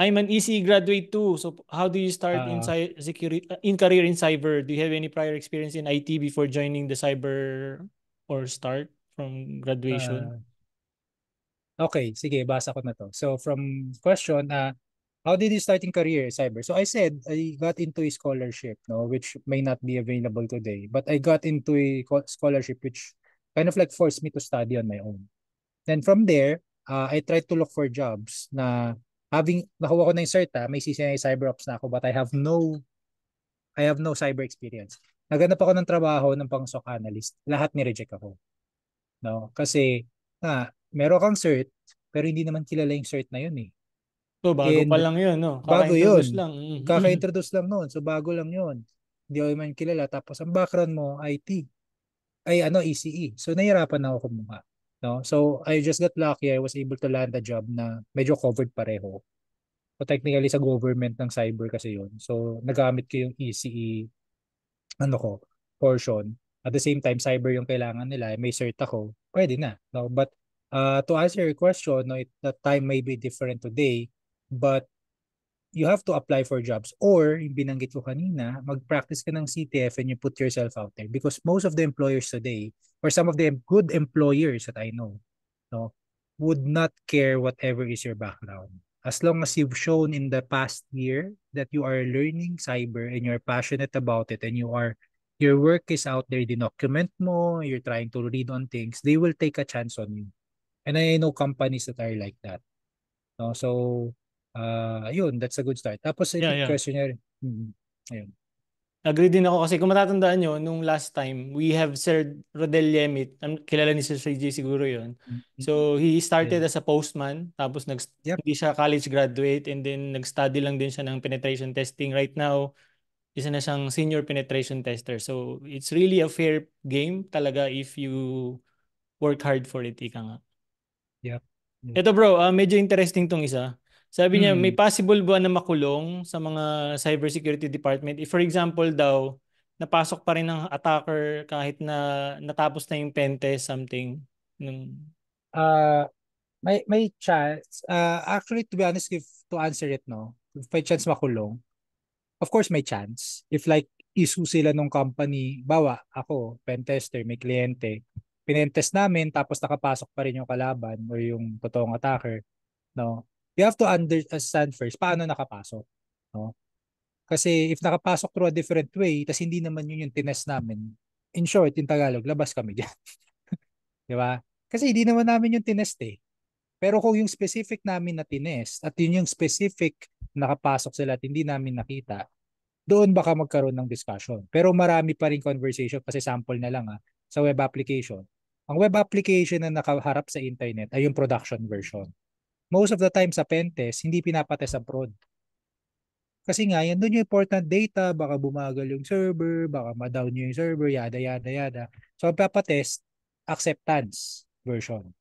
I'm an EC graduate too. So how do you start in Ah. cy- security in career in cyber? Do you have any prior experience in IT before joining the cyber or start from graduation? Ah, okay, sige, basa ko na to. So from question, uh, how did you start in career cyber? So I said I got into a scholarship, no, which may not be available today, but I got into a scholarship which kind of like forced me to study on my own. Then from there, uh, I tried to look for jobs na having nakuha ko na yung cert, ah, may CCNA cyber ops na ako, but I have no I have no cyber experience. Naganap ako ng trabaho ng pang SOC analyst. Lahat ni-reject ako. No? Kasi nga, meron kang cert, pero hindi naman kilala yung cert na yun eh. So bago And pa lang yun, no? bago yun. lang. Mm. Kaka-introduce lang noon. So bago lang yun. Hindi ako man kilala. Tapos ang background mo, IT. Ay ano, ECE. So nahirapan na ako kumuha. No? So I just got lucky. I was able to land a job na medyo covered pareho. So technically sa government ng cyber kasi yun. So nagamit ko yung ECE ano ko, portion. At the same time, cyber yung kailangan nila. May cert ako. Pwede na. No? But uh, to answer your question, no, it, the time may be different today. But you have to apply for jobs. Or yung binanggit ko kanina, mag-practice ka ng CTF and you put yourself out there. Because most of the employers today or some of the good employers that I know no would not care whatever is your background. As long as you've shown in the past year that you are learning cyber and you're passionate about it and you are your work is out there dinocument mo you're trying to read on things they will take a chance on you. And I know companies that are like that. No so uh yun that's a good start tapos I Yeah, think yeah. questionnaire hmm, ayun Agree din ako kasi kung matatandaan nyo, nung last time, we have Sir Rodel Yemit. Kilala ni Sir CJ siguro yon. So, he started Yeah. as a postman, tapos nag Yep. hindi siya college graduate, and then nag-study lang din siya ng penetration testing. Right now, isa na siyang senior penetration tester. So, it's really a fair game talaga if you work hard for it, ika nga. Yep. Yep. Ito bro, ah, medyo interesting tong isa. Sabi niya, Mm. may possible ba na makulong sa mga cybersecurity department? If for example daw, napasok pa rin ng attacker kahit na natapos na yung pen test, something. Nung... uh may may chance uh actually to be honest if to answer it no if may chance makulong of course may chance if like isu sila nung company bawa ako pen tester may kliyente pinentest namin tapos nakapasok pa rin yung kalaban or yung totoong attacker no you have to understand first paano nakapasok no kasi if nakapasok through a different way tas hindi naman yun yung tinest namin in short in Tagalog labas kami diyan *laughs* di ba kasi hindi naman namin yung tinest eh pero kung yung specific namin na tinest at yun yung specific nakapasok sila at hindi namin nakita, doon baka magkaroon ng discussion. Pero marami pa rin conversation kasi sample na lang ah, sa web application. Ang web application na nakaharap sa internet ay yung production version. Most of the time sa pentest, hindi pinapatest prod. Kasi nga, yan doon yung important data, baka bumagal yung server, baka ma-down yung server, yada, yada, yada. So, ang papatest, acceptance version.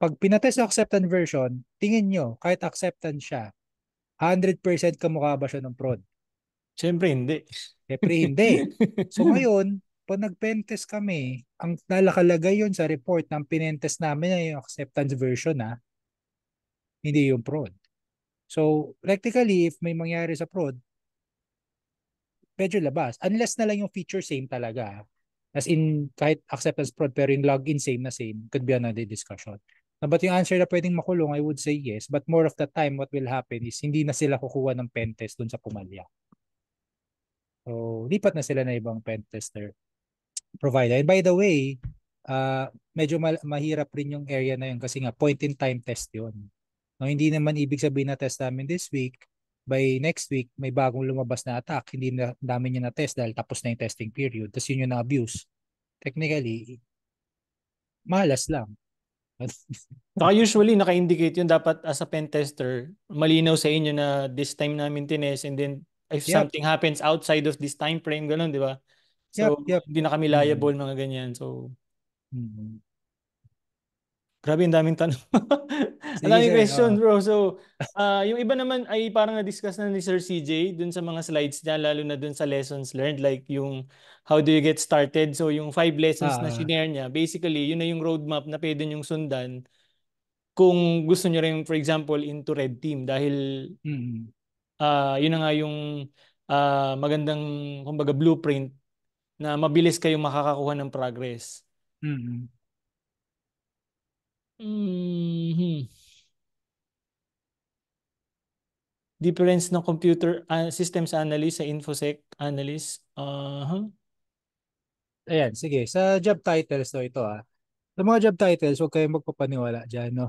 Pag pinatest yung acceptance version, tingin nyo, kahit acceptance siya, 100% kamukha ba siya ng prod? Siyempre, hindi. Siyempre hindi. *laughs* So ngayon, pag nag-pentest kami, ang nalakalagay yun sa report ng pinentest namin ay yung acceptance version na hindi yung prod. So, practically, if may mangyari sa prod, medyo labas. Unless na lang yung feature same talaga. As in, kahit acceptance prod pero yung login same na same, could be another discussion. No, but yung answer na pwedeng makulong, I would say yes. But more of the time, what will happen is hindi na sila kukuha ng pen test dun sa pumalya. So, lipat na sila na ibang pen tester provider. And by the way, uh, medyo ma- mahirap rin yung area na yun kasi nga point-in-time test yun. No, hindi naman ibig sabihin na test namin this week, by next week, may bagong lumabas na attack. Hindi na namin yun na-test dahil tapos na yung testing period. Tapos yun yung na-abuse. Technically, malas lang. *laughs* Saka usually, naka-indicate yun dapat as a pen tester, malinaw sa inyo na this time namin tines and then if Yep. something happens outside of this time frame, ganun, di ba? So, Yep, yep. hindi na kami liable, mga ganyan. So, Mhm. Grabe, ang daming tanong. *laughs* ang daming question, bro. So, ah yung iba naman ay parang na-discuss na ni Sir CJ dun sa mga slides niya, lalo na dun sa lessons learned, like yung how do you get started. So, yung five lessons na Ah. shinare niya, basically, yun na yung roadmap na pwede niyong sundan kung gusto niyo rin, for example, into red team. Dahil Mhm. ah yun na nga yung ah, magandang, kumbaga, blueprint na mabilis kayong makakakuha ng progress. Mhm. Mhm. Difference ng computer ah, systems analyst sa infosec analyst. Aha. Ayan, sige. Sa job titles to ito ah. Sa mga job titles, huwag kayong magpapaniwala dyan. No?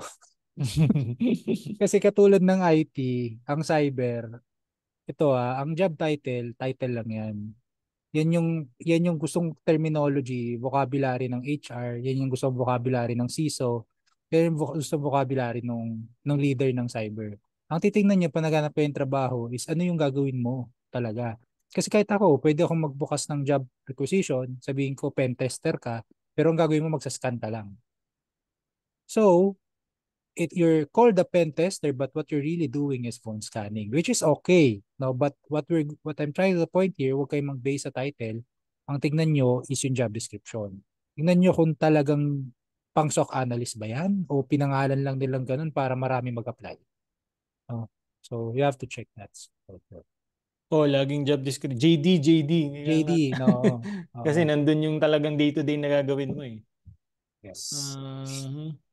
*laughs* Kasi katulad ng IT, ang cyber, ito ah, ang job title, title lang yan. Yan yung, yan yung gustong terminology, vocabulary ng HR, yan yung gustong vocabulary ng CISO, yan yung gustong vocabulary ng, ng leader ng cyber. Ang titingnan niya pa naghanap yung trabaho is ano yung gagawin mo talaga. Kasi kahit ako, pwede akong magbukas ng job requisition, sabihin ko pen tester ka, pero ang gagawin mo magsascan ka lang. So, it you're called a pen tester but what you're really doing is phone scanning which is okay no but what we're what I'm trying to point here wag kayong mag-base sa title ang tignan nyo is yung job description tignan nyo kung talagang pang SOC analyst ba yan o pinangalan lang nilang ganun para marami mag-apply no? so you have to check that oh, laging job description. JD, JD. JD no *laughs* Kasi nandun yung talagang day-to-day na gagawin mo eh. yes Mhm.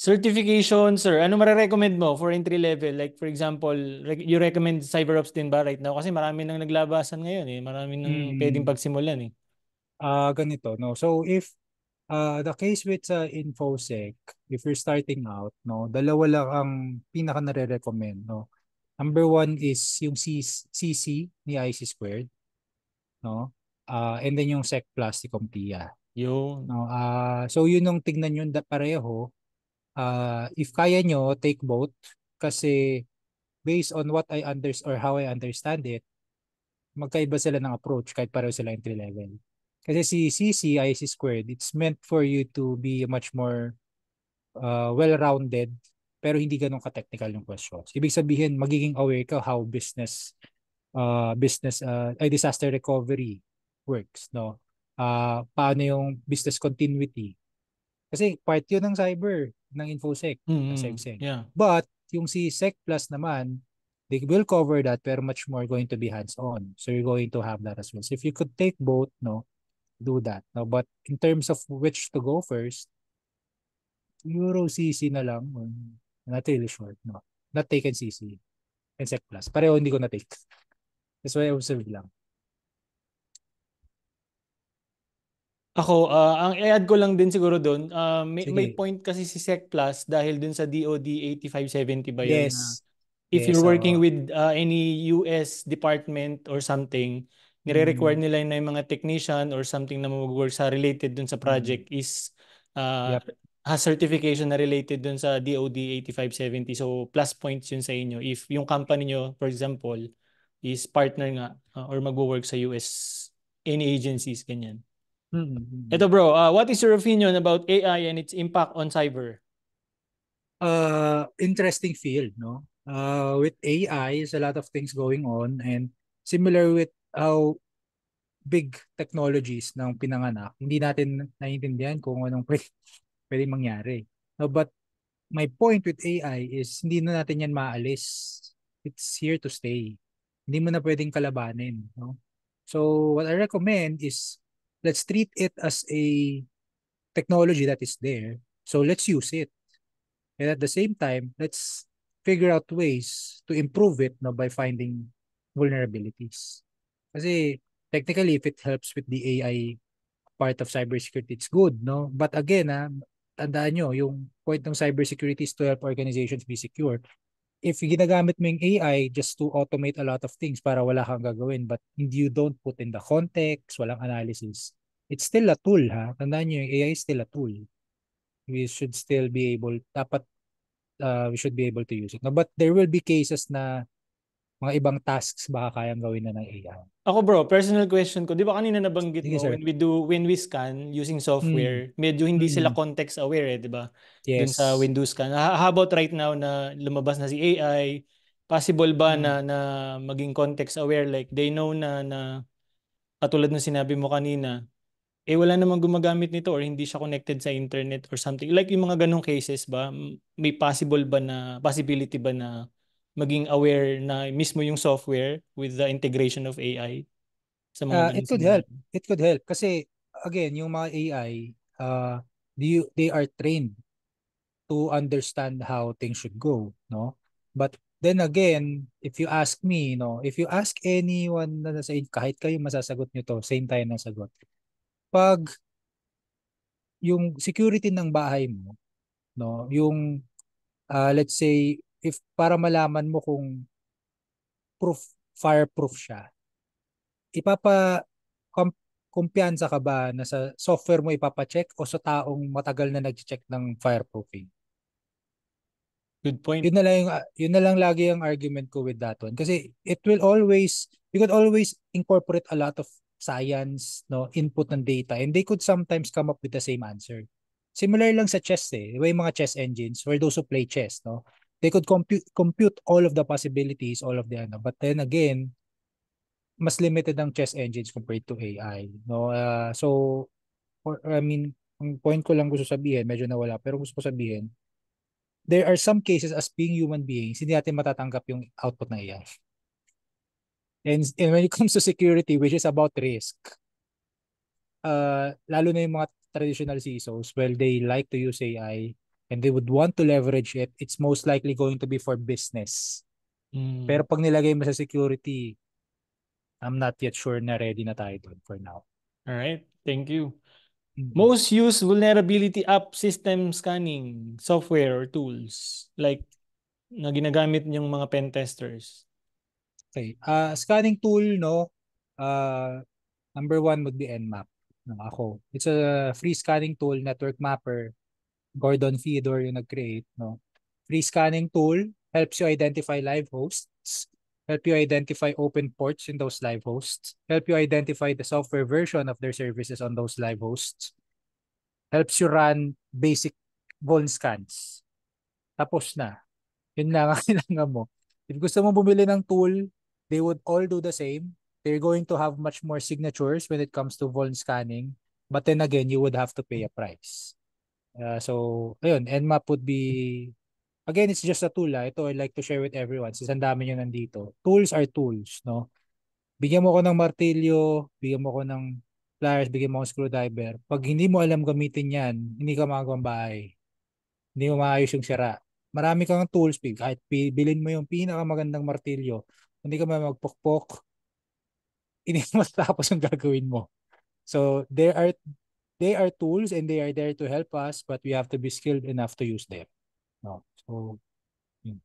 Certification, sir. Ano marerecommend mo for entry level? Like for example, you recommend CyberOps din ba right now? Kasi marami nang naglabasan ngayon eh. Marami nang Mm. pwedeng pagsimulan eh. Ah, ganito, no? So if uh, the case with sa InfoSec, if you're starting out, no, dalawa lang ang pinaka nare-recommend, no. Number one is yung C- CC ni IC squared, no? Ah, and then yung Sec Plus ni CompTIA. Yun. No, ah so yun yung tignan yun da pareho. Ah, if kaya nyo, take both kasi based on what I understand or how I understand it, magkaiba sila ng approach kahit pareho sila entry level. Kasi si CC, IC squared, it's meant for you to be much more uh, well-rounded pero hindi ganun ka-technical yung questions. Ibig sabihin, magiging aware ka how business uh, business uh, ay disaster recovery works, no? Uh, paano yung business continuity. Kasi part yun ng cyber, ng InfoSec, ng Mhm. SegSeg. Yeah. But yung si Sec Plus naman, they will cover that pero much more going to be hands-on. So you're going to have that as well. So if you could take both, no, do that. No, but in terms of which to go first, Euro CC na lang. Not really sure. No. Not taken CC. And Sec Plus. Pareho hindi ko na-take. That's why I observed lang. Ako, ah, ang i-add ko lang din siguro doon, ah, may, may point kasi si Sec Plus dahil dun sa DOD 8570 ba yun na Yes. if Yes, you're working oo. with uh, any US department or something, nire-require Mm. nila na yung mga technician or something na mag-work sa related dun sa project is uh, Yep. has certification na related dun sa DOD 8570. So plus points yun sa inyo if yung company nyo, for example, is partner nga uh, or mag-work sa US any agencies, ganyan. Mm-hmm. Ito bro, uh, what is your opinion about AI and its impact on cyber? Uh, interesting field, no? Uh, with AI, there's a lot of things going on and similar with how big technologies ng pinanganak, hindi natin naiintindihan kung anong pwede, *laughs* pwede mangyari. No, but my point with AI is hindi na natin yan maalis. It's here to stay. Hindi mo na pwedeng kalabanin. No? So what I recommend is let's treat it as a technology that is there. So let's use it. And at the same time, let's figure out ways to improve it no, by finding vulnerabilities. Kasi technically, if it helps with the AI part of cybersecurity, it's good, no? But again, ah, tandaan nyo, yung point ng cybersecurity is to help organizations be secure. If ginagamit mo yung AI just to automate a lot of things para wala kang gagawin, but you don't put in the context, walang analysis, it's still a tool, ha? Tandaan nyo, yung AI is still a tool. We should still be able, dapat uh, we should be able to use it. No, but there will be cases na mga ibang tasks baka kayang gawin na ng AI. Ako bro, personal question ko, di ba kanina nabanggit Sige, mo sir. when we do when we scan using software, medyo hindi Mm. sila context aware eh, di ba? Dun Yes. sa Windows scan. Ha- How about right now na lumabas na si AI? Possible ba Mm. na na maging context aware like they know na na katulad ng sinabi mo kanina, eh wala namang gumagamit nito or hindi siya connected sa internet or something. Like yung mga ganong cases ba, may possible ba na possibility ba na maging aware na mismo yung software with the integration of AI sa mga Uh, it could help. It could help kasi again, yung mga AI, uh, they, they are trained to understand how things should go, no? But then again, if you ask me, no, if you ask anyone na nasa kahit kayo masasagot nyo to, same tayo ng sagot. Pag yung security ng bahay mo, no, yung uh, let's say if para malaman mo kung proof fireproof siya, ipapa kumpiyansa ka ba na sa software mo ipapacheck o sa taong matagal na nag-check ng fireproofing? Good point. Yun na lang yung, yun na lang lagi ang argument ko with that one kasi it will always you could always incorporate a lot of science no input ng data and they could sometimes come up with the same answer. Similar lang sa chess eh. Yung mga chess engines for those who play chess, no? They could compute compute all of the possibilities, all of the ano. But then again, mas limited ang chess engines compared to AI, no? Uh, so or, I mean, ang point ko lang gusto sabihin, medyo nawala, pero gusto ko sabihin, there are some cases as being human beings, hindi natin matatanggap yung output ng AI. And, and when it comes to security, which is about risk, uh, lalo na yung mga traditional CISOs, well, they like to use AI and they would want to leverage it, it's most likely going to be for business. Mm. Pero pag nilagay mo sa security, I'm not yet sure na ready na tayo doon for now. All right. Thank you. Mm. Most used vulnerability app system scanning software or tools like na ginagamit yung mga pen testers. Okay. Uh, scanning tool, no? Uh, number one would be Nmap. No, ako. It's a free scanning tool, network mapper. Gordon Fedor yung nag-create, no? Free scanning tool helps you identify live hosts, help you identify open ports in those live hosts, help you identify the software version of their services on those live hosts, helps you run basic vuln scans. Tapos na. Yun lang ang *laughs* kailangan mo. If gusto mo bumili ng tool, they would all do the same. They're going to have much more signatures when it comes to vuln scanning. But then again, you would have to pay a price. Uh, so, ayun, Nmap would be, again, it's just a tool. Ah. Ito, I like to share with everyone since ang dami nyo nandito. Tools are tools, no? Bigyan mo ko ng martilyo, bigyan mo ko ng pliers, bigyan mo ko ng screwdriver. Pag hindi mo alam gamitin yan, hindi ka magawang bahay. Hindi mo maayos yung sira. Marami kang tools, kahit bilin mo yung pinakamagandang martilyo, hindi ka may magpukpok, hindi *laughs* mo matapos yung gagawin mo. So, there are they are tools and they are there to help us, but we have to be skilled enough to use them. No. So, yun.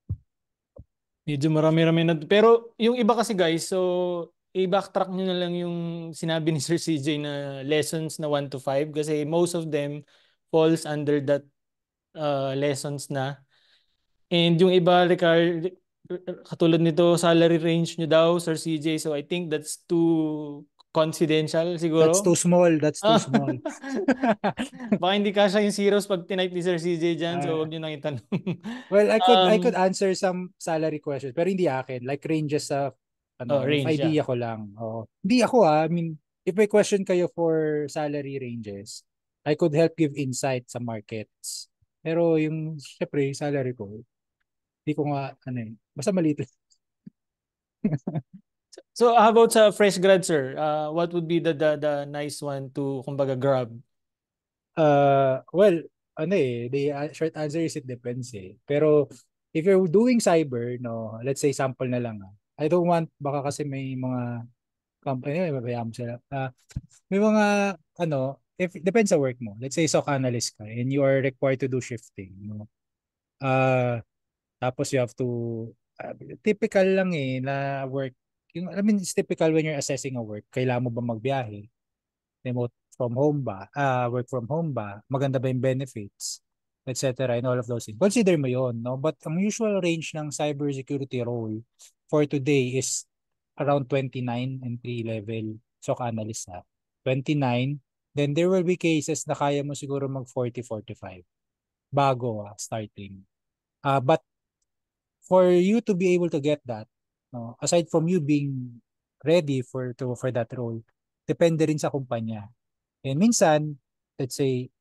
Medyo marami-rami na. Pero yung iba kasi guys, so i-backtrack nyo na lang yung sinabi ni *laughs* Sir CJ na lessons na 1 to 5 kasi most of them falls under that uh, lessons na. And yung iba, Ricard, katulad nito, salary range nyo daw, Sir CJ. So I think that's too confidential That's too siguro. small. That's too *laughs* small. baka hindi kasha yung zeros pag tinype ni Sir CJ dyan, so Ah, wag nyo nang itanong. well, I could I could um, answer some salary questions pero hindi akin. Like ranges sa oh, ano, if range, yeah. idea ko lang. Oo. Hindi ako ah. I mean, if may question kayo for salary ranges, I could help give insight sa markets. Pero yung syempre, salary ko, hindi ko nga ano eh. Basta maliit. *laughs* So how about sa fresh grad, sir? Uh, what would be the, the the nice one to kumbaga grab? Uh, well, ano eh, the uh, short answer is it depends eh. Pero if you're doing cyber, no, let's say sample na lang ah. I don't want, baka kasi may mga company, may babayaan mo sila. Uh, may mga, ano, if depends sa work mo. Let's say SOC analyst ka and you are required to do shifting, no. Uh, tapos you have to, uh, typical lang eh, na work. Yung, I mean, it's typical when you're assessing a work. Kailangan mo ba magbiyahe? Remote from home ba? Uh, work from home ba? Maganda ba yung benefits? etc. and all of those things. Consider mo yon, no? But ang usual range ng cybersecurity role for today is around 29 entry level SOC analyst na. 29, then there will be cases na kaya mo siguro mag 40, 45 bago uh, starting. Uh, but for you to be able to get that, no, aside from you being ready for to for that role, depende rin sa kumpanya. And minsan, let's say,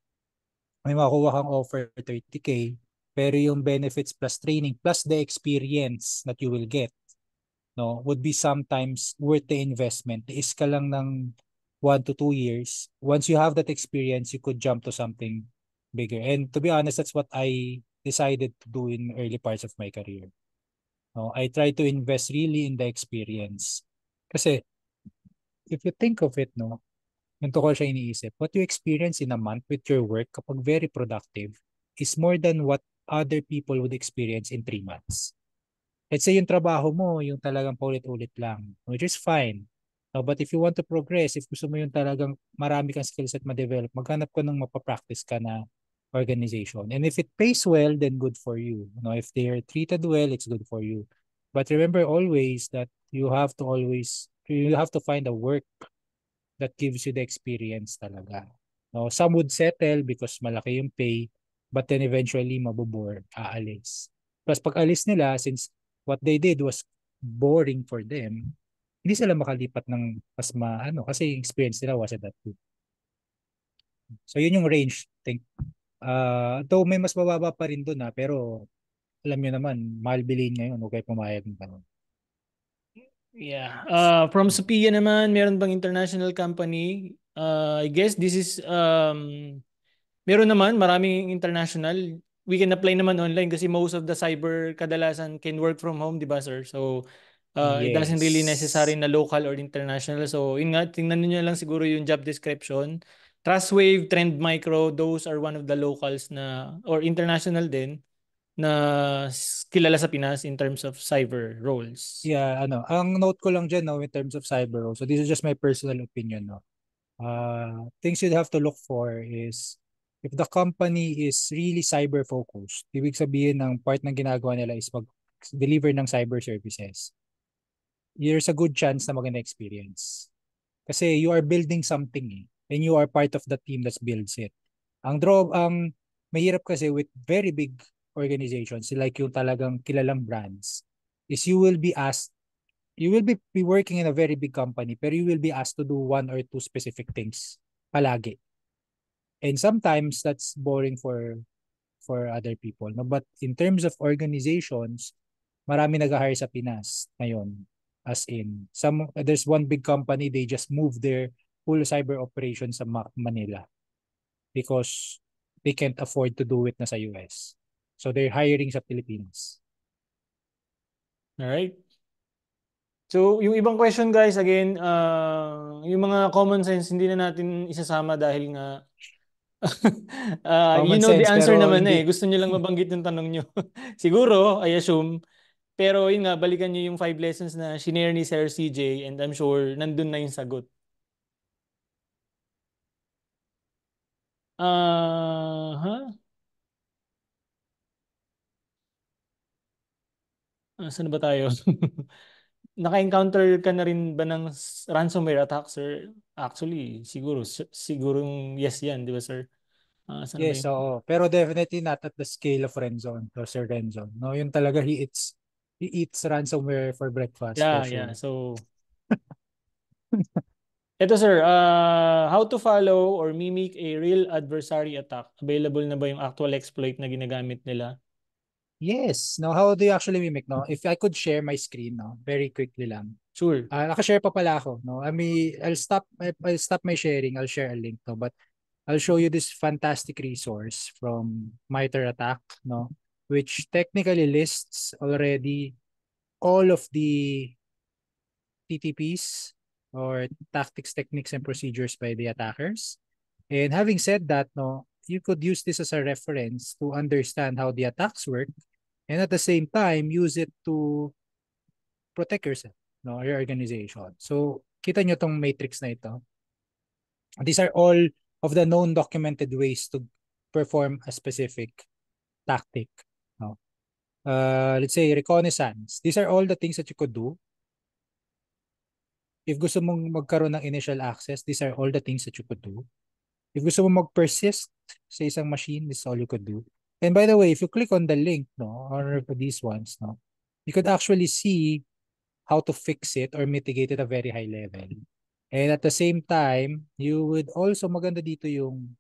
may makuha kang offer 30k, pero yung benefits plus training plus the experience that you will get no would be sometimes worth the investment. Is ka lang ng 1 to 2 years. Once you have that experience, you could jump to something bigger. And to be honest, that's what I decided to do in early parts of my career. No, I try to invest really in the experience. Kasi if you think of it, no, ganito ko siya iniisip. What you experience in a month with your work kapag very productive is more than what other people would experience in three months. Let's say yung trabaho mo, yung talagang paulit-ulit lang, which is fine. No, but if you want to progress, if gusto mo yung talagang marami kang skills at ma-develop, maghanap ka ng mapapractice ka na organization. And if it pays well, then good for you. No, if they are treated well, it's good for you. But remember always that you have to always, you have to find a work that gives you the experience talaga. No, some would settle because malaki yung pay, but then eventually mabobore, aalis. Plus pag alis nila, since what they did was boring for them, hindi sila makalipat ng mas ma, ano, kasi experience nila wasn't that good. So yun yung range. Think, uh, though may mas bababa pa rin doon ha, pero alam niyo naman, mahal bilhin ngayon, kayo pumayag ng ganun. Yeah. Uh, from Sophia naman, meron bang international company? Uh, I guess this is, um, meron naman, maraming international. We can apply naman online kasi most of the cyber kadalasan can work from home, di ba sir? So, uh, it doesn't really necessary Yes. na local or international. So, yun nga, tingnan niyo lang siguro yung job description. Trustwave, Trend Micro, those are one of the locals na, or international din, na kilala sa Pinas in terms of cyber roles. Yeah, ano, ang note ko lang dyan, no, in terms of cyber, so this is just my personal opinion, no. Uh, things you'd have to look for is if the company is really cyber focused, ibig sabihin ng part ng ginagawa nila is mag-deliver ng cyber services. There's a good chance na maganda experience. Kasi you are building something eh, and you are part of the team that builds it. Ang draw, ang mahirap kasi with very big organizations, like yung talagang kilalang brands, is you will be asked, you will be, be working in a very big company, pero you will be asked to do one or two specific things palagi. And sometimes that's boring for for other people. No? But in terms of organizations, marami nag-hire sa Pinas ngayon. As in, some there's one big company, they just moved their full cyber operations sa Manila because they can't afford to do it na sa US. So they're hiring sa Pilipinas. Alright. So, yung ibang question guys, again, uh, yung mga common sense, hindi na natin isasama dahil nga *laughs* uh, you know the sense, answer pero naman hindi. eh. Gusto nyo lang mabanggit yung tanong nyo. *laughs* Siguro, I assume. Pero yun nga, balikan nyo yung five lessons na shinare ni Sir CJ and I'm sure nandun na yung sagot. Uh, huh? Ah, saan ba tayo? *laughs* naka-encounter ka na rin ba ng s- ransomware attack, sir? Actually, siguro, s- sigurong yes yan, di ba, sir? Ah, saan ba Yes, yung... oo. Pero definitely not at the scale of Renzon or Sir Renzon. No, yun talaga he eats he eats ransomware for breakfast for Yeah, yeah. sure. So, *laughs* ito, sir. ah how to follow or mimic a real adversary attack? Available na ba yung actual exploit na ginagamit nila? Yes. No, how do you actually mimic, no? If I could share my screen, no, very quickly lang. Sure. Ah, naka-share pa pala ako, no? I mean, I'll stop I'll stop my sharing. I'll share a link, no? But I'll show you this fantastic resource from MITRE Attack, no? Which technically lists already all of the TTPs or tactics, techniques, and procedures by the attackers. And having said that, no, you could use this as a reference to understand how the attacks work and at the same time use it to protect yourself, no, your organization. So, kita nyo tong matrix na ito. These are all of the known documented ways to perform a specific tactic. No? Uh, let's say reconnaissance. These are all the things that you could do. If gusto mong magkaroon ng initial access, these are all the things that you could do. If gusto mong mag-persist sa isang machine, this is all you could do. And by the way, if you click on the link, no, or these ones, no, you could actually see how to fix it or mitigate it at a very high level. And at the same time, you would also, maganda dito yung,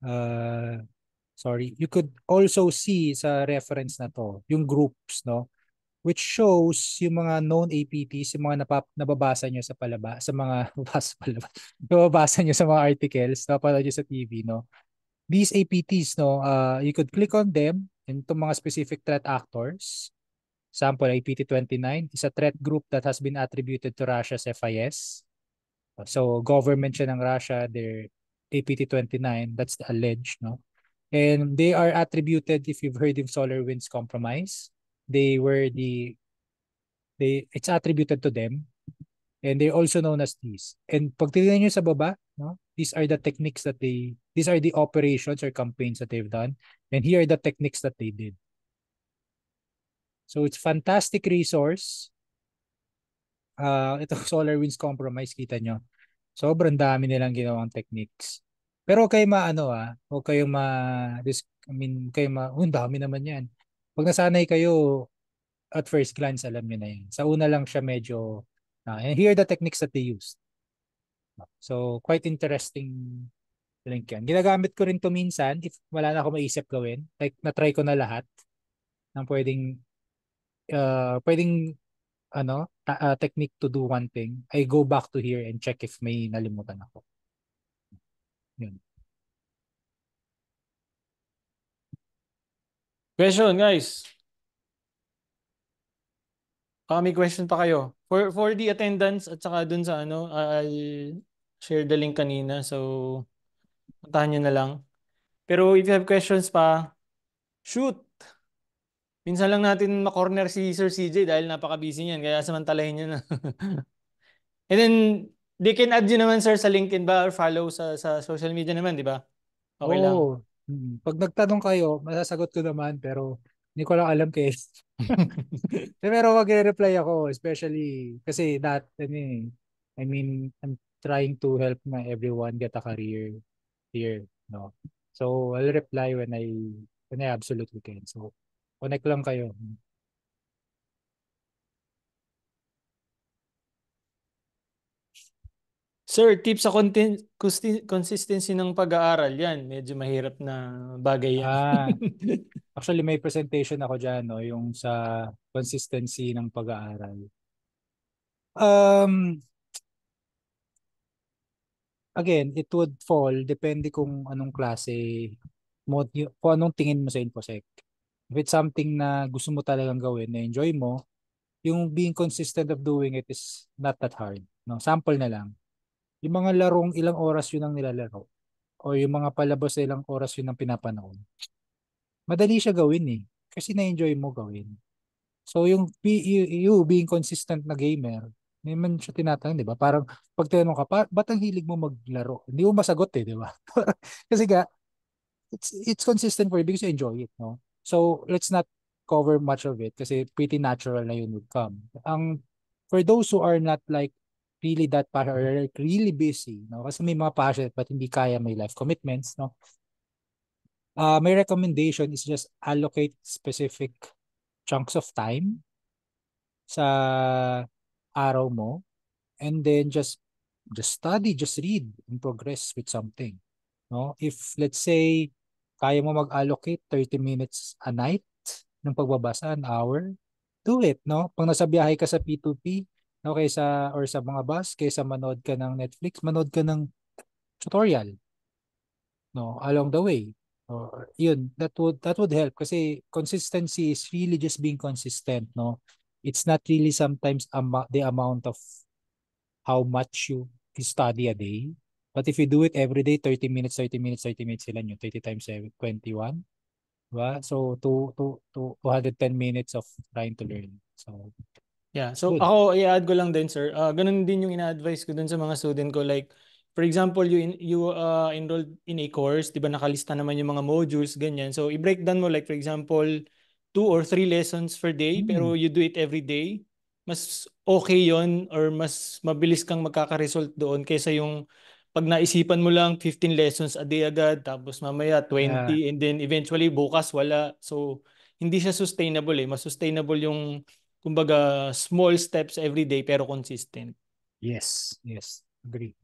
uh, sorry, you could also see sa reference na to, yung groups, no, which shows yung mga known APTs, yung mga napap, nababasa nyo sa palaba, sa mga *laughs* nababasa, palaba, nababasa nyo sa mga articles, napapanood nyo sa TV, no? These APTs, no, uh, you could click on them into mga specific threat actors. Sample, APT-29 is a threat group that has been attributed to Russia's FIS. So, government siya ng Russia, their APT-29, that's the alleged, no? And they are attributed, if you've heard of SolarWinds compromise, they were the they it's attributed to them. And they're also known as these. And pag tingnan niyo sa baba no these are the techniques that they these are the operations or campaigns that they've done. And here are the techniques that they did. So it's fantastic resource. Uh ito *laughs* SolarWinds compromise kita nyo. Sobrang dami nilang ginawang techniques. Pero okay maano ah. O kayo ma I mean kayo ma oh, dami naman yan pag nasanay kayo at first glance alam niyo na yan. Sa una lang siya medyo uh, and here are the techniques that they used. So quite interesting link yan. Ginagamit ko rin to minsan if wala na ako maisip gawin. Like na-try ko na lahat ng pwedeng uh, pwedeng ano, uh, technique to do one thing. I go back to here and check if may nalimutan ako. Yun. Question, guys. Baka may question pa kayo. For for the attendance at saka dun sa ano, I'll share the link kanina. So, puntahan nyo na lang. Pero if you have questions pa, shoot! Minsan lang natin makorner si Sir CJ dahil napaka-busy niyan. Kaya samantalahin nyo na. *laughs* And then, they can add you naman, sir, sa LinkedIn ba or follow sa, sa social media naman, di ba? Okay lang. Hmm. Pag nagtanong kayo, masasagot ko naman pero hindi ko lang alam kay *laughs* pero magre-reply ako especially kasi that I mean, I mean I'm trying to help my everyone get a career here no? So I'll reply when I when I absolutely can. So connect lang kayo Sir, tips sa consi- consistency ng pag-aaral yan. Medyo mahirap na bagay yan. ah *laughs* actually may presentation ako diyan no yung sa consistency ng pag-aaral um again, it would fall depende kung anong klase mo, kung anong tingin mo sa InfoSec. If it's something na gusto mo talagang gawin, na enjoy mo, yung being consistent of doing it is not that hard. No? Sample na lang. Yung mga larong ilang oras yun ang nilalaro o yung mga palabas na ilang oras yun ang pinapanood. Madali siya gawin eh. Kasi na-enjoy mo gawin. So yung you, being consistent na gamer, may man siya tinatanong, di ba? Parang pag tinanong ka, pa, ba't ang hilig mo maglaro? Hindi mo masagot eh, di ba? *laughs* Kasi ga, it's, it's consistent for you because you enjoy it, no? So, let's not cover much of it kasi pretty natural na yun would come. Ang for those who are not like really that passionate really busy, no? Kasi may mga passionate but hindi kaya may life commitments, no? Uh, my recommendation is just allocate specific chunks of time sa araw mo and then just just study, just read and progress with something. No? If let's say kaya mo mag-allocate 30 minutes a night ng pagbabasa, an hour, do it, no? Pag nasa biyahe ka sa P2P, no, kaysa or sa mga bus, kaysa manood ka ng Netflix, manood ka ng tutorial. No, along the way. Or yun, that would that would help kasi consistency is really just being consistent, no? It's not really sometimes am- the amount of how much you study a day. But if you do it every day, 30 minutes, 30 minutes, 30 minutes sila nyo, 30 times 7, 21. Diba? So, to, to, to 210 minutes of trying to learn. So, Yeah. So Good. ako i-add ko lang din sir. Uh, ganun din yung ina-advise ko dun sa mga student ko like for example you in, you uh, enrolled in a course, 'di ba nakalista naman yung mga modules ganyan. So i-breakdown mo like for example two or three lessons per day Mm. pero you do it every day. Mas okay yon or mas mabilis kang magkaka-result doon kaysa yung pag naisipan mo lang 15 lessons a day agad tapos mamaya 20 and then eventually bukas wala. So hindi siya sustainable eh. Mas sustainable yung kumbaga small steps every day pero consistent. yes, yes, agree.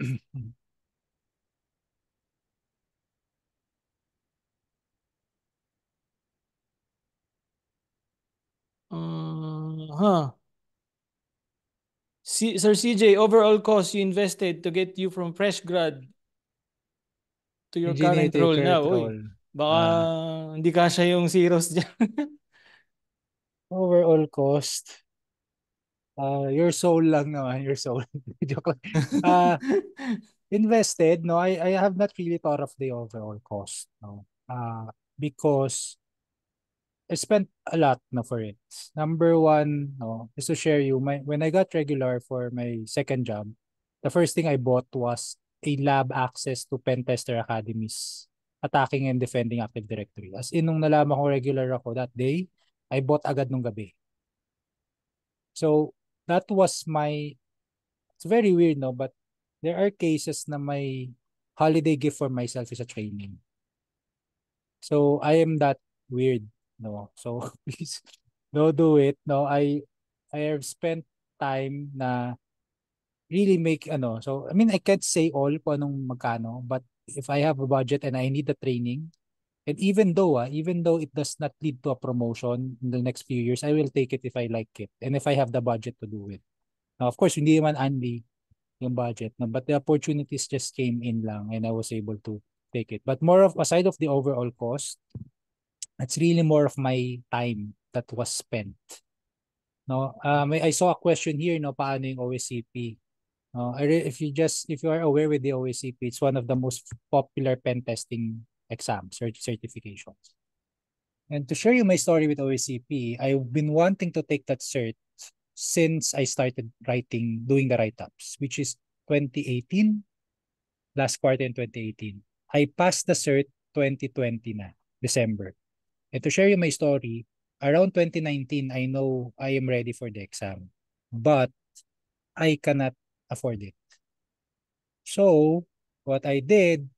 *clears throat* Uh, huh. C- Sir CJ, overall cost you invested to get you from fresh grad to your Engineer current role current now. Uy, role. baka Ah. hindi kasya yung zeros dyan. *laughs* Overall cost, uh, your soul lang naman, your soul. *laughs* Joke lang. Uh, *laughs* invested, no, I, I have not really thought of the overall cost, no, uh, because I spent a lot no, for it. Number one, no, is to share you, my, when I got regular for my second job, the first thing I bought was a lab access to pen tester academies attacking and defending Active Directory. As in, nung nalaman ko regular ako that day, I bought agad nung gabi. So, that was my, it's very weird, no? But there are cases na may holiday gift for myself is a training. So, I am that weird, no? So, *laughs* please, don't do it, no? I, I have spent time na really make, ano, so, I mean, I can't say all kung anong magkano, but if I have a budget and I need the training, And even though, ah, even though it does not lead to a promotion in the next few years, I will take it if I like it and if I have the budget to do it. Now, of course, hindi naman only yung budget, no? but the opportunities just came in lang and I was able to take it. But more of, aside of the overall cost, it's really more of my time that was spent. No, um, I saw a question here, no, paano yung OSCP? Re- if you just, if you are aware with the OSCP, it's one of the most popular pen testing exams or certifications. And to share you my story with OSCP, I've been wanting to take that cert since I started writing, doing the write-ups, which is 2018, last quarter in 2018. I passed the cert 2020 na, December. And to share you my story, around 2019, I know I am ready for the exam, but I cannot afford it. So, what I did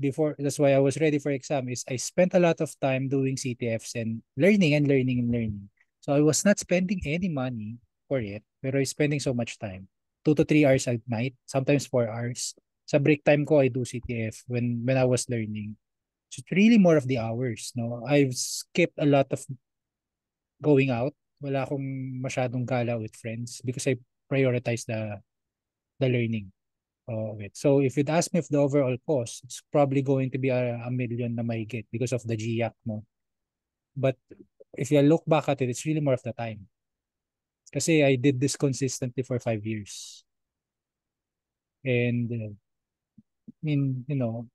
before that's why I was ready for exam is I spent a lot of time doing CTFs and learning and learning and learning. So I was not spending any money for it, but I was spending so much time. Two to three hours at night, sometimes four hours. Sa break time ko, I do CTF when when I was learning. So it's really more of the hours. No, I've skipped a lot of going out. Wala akong masyadong gala with friends because I prioritize the the learning of it. So if you'd ask me if the overall cost, it's probably going to be a, a million na may get because of the GIAC mo. But if you look back at it, it's really more of the time. Kasi I did this consistently for five years. And uh, I mean, you know,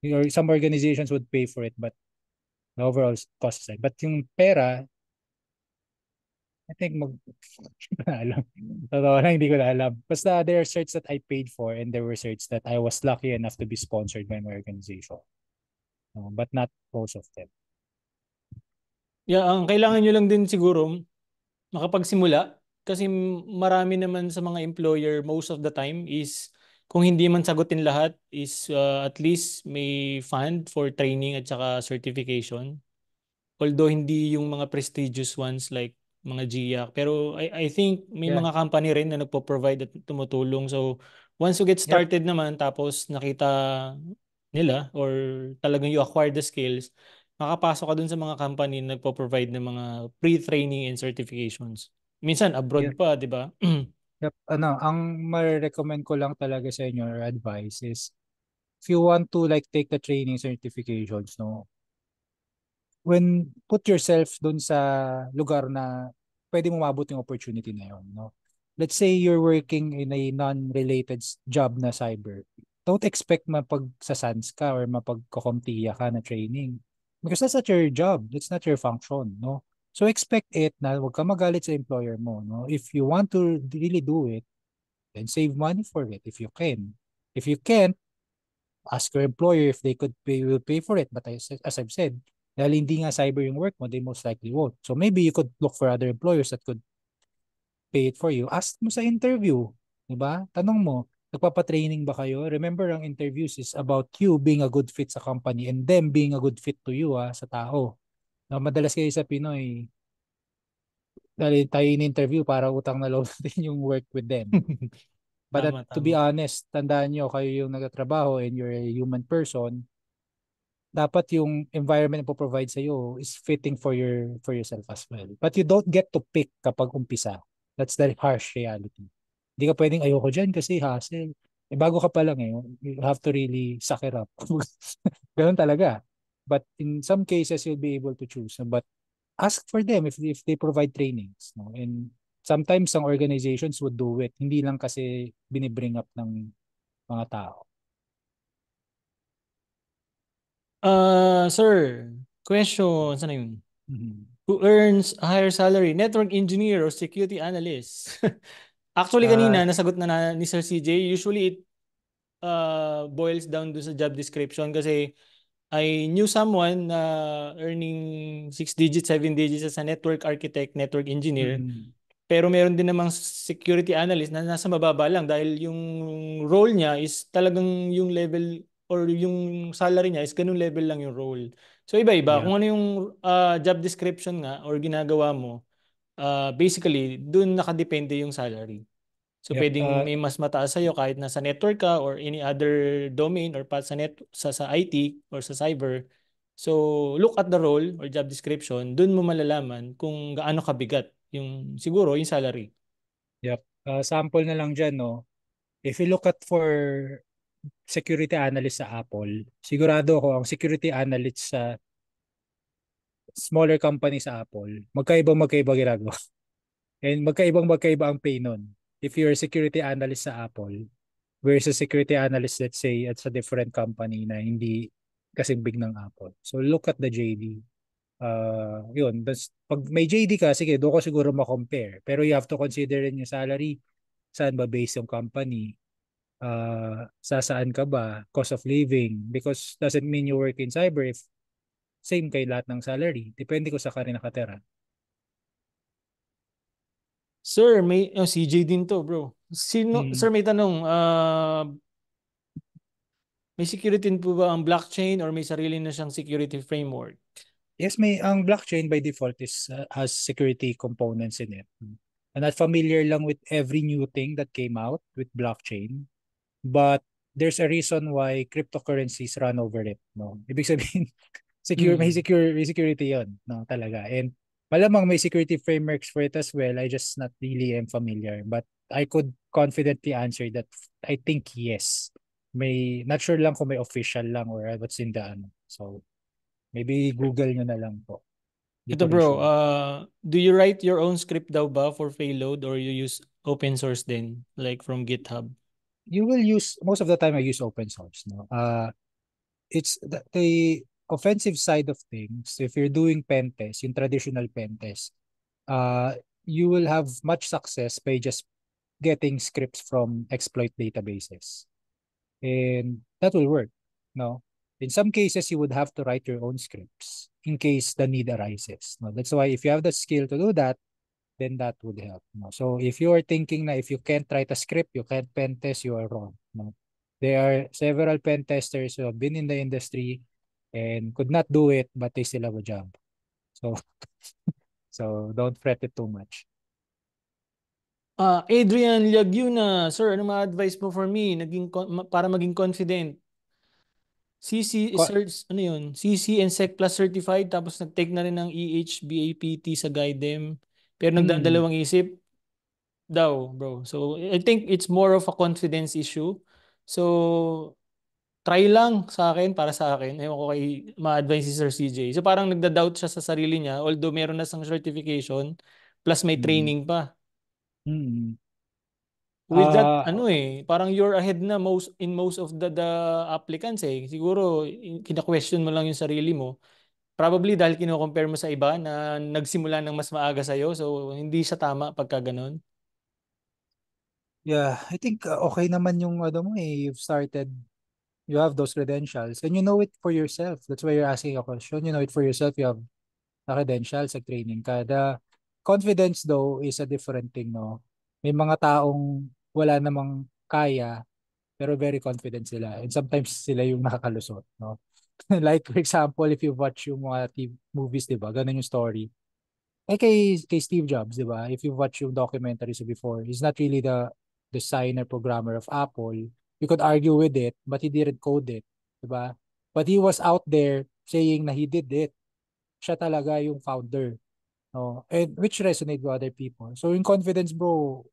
your, some organizations would pay for it, but the overall cost aside. But yung pera, I think mag *laughs* alam. Totoo lang, hindi ko na alam. Basta there are certs that I paid for and there were certs that I was lucky enough to be sponsored by my organization. No, but not most of them. Yeah, ang kailangan nyo lang din siguro makapagsimula kasi marami naman sa mga employer most of the time is kung hindi man sagutin lahat is uh, at least may fund for training at saka certification. Although hindi yung mga prestigious ones like mga GIAC. Pero I, I think may Yeah. mga company rin na nagpo-provide at tumutulong. So once you get started naman tapos nakita nila or talagang you acquire the skills, makapasok ka dun sa mga company na nagpo-provide ng mga pre-training and certifications. Minsan abroad Yeah. pa, di ba? *clears throat* Yep, ano, ang ma-recommend ko lang talaga sa inyo or advice is if you want to like take the training certifications, no, when put yourself dun sa lugar na pwede mo mabot yung opportunity na yun, no? Let's say you're working in a non-related job na cyber. Don't expect mapagsasans ka or mapagkokomtiya ka na training. Because that's not your job. That's not your function, no? So expect it na huwag ka magalit sa employer mo, no? If you want to really do it, then save money for it if you can. If you can't, ask your employer if they could pay, will pay for it. But as, as I've said, dahil hindi nga cyber yung work mo, they most likely won't. So maybe you could look for other employers that could pay it for you. Ask mo sa interview, di ba? Tanong mo, nagpapatraining ba kayo? Remember, ang interviews is about you being a good fit sa company and them being a good fit to you ah, sa tao. Na madalas kayo sa Pinoy, dahil tayo in-interview para utang na loob *laughs* din yung work with them. *laughs* But Tama, at- to be tama. honest, tandaan nyo, kayo yung nagtatrabaho and you're a human person, dapat yung environment na po-provide sa iyo is fitting for your for yourself as well. But you don't get to pick kapag umpisa. That's the harsh reality. Hindi ka pwedeng ayoko dyan kasi hassle. Eh, bago ka pa lang eh. You have to really suck it up. *laughs* Ganun talaga. But in some cases, you'll be able to choose. But ask for them if, if they provide trainings. No? And sometimes some organizations would do it. Hindi lang kasi binibring up ng mga tao. Uh, sir, question, saan na yun? Mhm. Who earns a higher salary? Network engineer or security analyst? *laughs* Actually, Ah. kanina, nasagot na, na ni Sir CJ. Usually, it uh, boils down do sa job description kasi I knew someone na earning 6 digits, 7 digits as a network architect, network engineer. Mhm. Pero meron din namang security analyst na nasa mababa lang dahil yung role niya is talagang yung level or yung salary niya is ganung level lang yung role. So iba-iba. Yeah. Kung ano yung uh, job description nga or ginagawa mo, uh, basically, dun nakadepende yung salary. So Yep, pwedeng uh, may mas mataas sa'yo kahit nasa network ka or any other domain or pat sa net sa, sa IT or sa cyber. So look at the role or job description, dun mo malalaman kung gaano kabigat yung siguro yung salary. Yep. Uh, sample na lang dyan, no? If you look at for security analyst sa Apple, sigurado ako ang security analyst sa smaller company sa Apple, magkaibang magkaiba ginagawa. *laughs* And magkaibang magkaiba ang pay nun. If you're a security analyst sa Apple versus security analyst, let's say, at sa different company na hindi kasing big ng Apple. So look at the JD. Uh, yun, das, pag may JD ka, sige, doon ko siguro ma-compare. Pero you have to consider yung salary. Saan ba base yung company? Uh, sa saan ka ba? Cost of living. Because doesn't mean you work in cyber if same kay lahat ng salary. Depende ko sa ka rin nakatira. Sir, may oh, CJ din to, bro. Sino, Hmm. sir, may tanong. Uh, may security po ba ang blockchain or may sarili na siyang security framework? Yes, may ang blockchain by default is uh, has security components in it. I'm not familiar lang with every new thing that came out with blockchain, but there's a reason why cryptocurrencies run over it, no. Ibig sabihin, *laughs* secure may Mm. secure may security 'yon, no, talaga. And malamang may security frameworks for it as well. I just not really am familiar, but I could confidently answer that I think yes. May not sure lang kung may official lang or what's in the ano. So maybe Google nyo na lang po. Di Ito bro, sure. uh, do you write your own script daw ba for payload or you use open source din like from GitHub? You will use most of the time I use open source. No, uh, it's the, the offensive side of things. If you're doing pen test, yung traditional pen test, uh, you will have much success by just getting scripts from exploit databases, and that will work. No, In some cases, you would have to write your own scripts in case the need arises. No? That's why if you have the skill to do that, then that would help. No? So if you are thinking na if you can't write a script, you can't pen test, you are wrong. No? There are several pen testers who have been in the industry and could not do it, but they still have a job. So, *laughs* so don't fret it too much. Ah, Adrian Liagyuna, sir, ano ma-advise mo for me naging para maging confident? CC Co- cert, ano yun? CC and Sec Plus certified tapos nag-take na rin ng E EH BAPT sa GuideM. Pero Hmm. nagdadalawang isip daw, bro. So I think it's more of a confidence issue. So try lang sa akin, para sa akin. Ewan ko kay ma-advise si Sir CJ. So parang nagda-doubt siya sa sarili niya although meron na sang certification plus may Mhm. training pa. Hmm. With that, Ah, ano eh, parang you're ahead na most in most of the the applicants eh. Siguro in- kina-question mo lang yung sarili mo. Probably dahil kino-compare mo sa iba na nagsimula ng mas maaga sa'yo. So hindi siya tama pagka ganun. Yeah, I think uh, okay naman yung ano mo eh, you've started, you have those credentials and you know it for yourself. That's why you're asking a question. You know it for yourself, you have the credentials, sa training ka. The confidence though is a different thing, no? May mga taong wala namang kaya, pero very confident sila. And sometimes sila yung nakakalusot, no? *laughs* like for example, if you watch yung mga TV movies, di? Ganun yung story. Eh kay, kay Steve Jobs, di ba? If you watch yung documentaries before, he's not really the designer programmer of Apple. You could argue with it, but he didn't code it, di ba? But he was out there saying na he did it. Siya talaga yung founder. No? And which resonate with other people. So yung confidence, bro,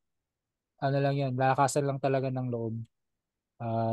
ano lang yan, lakasan lang talaga ng loob. Ah,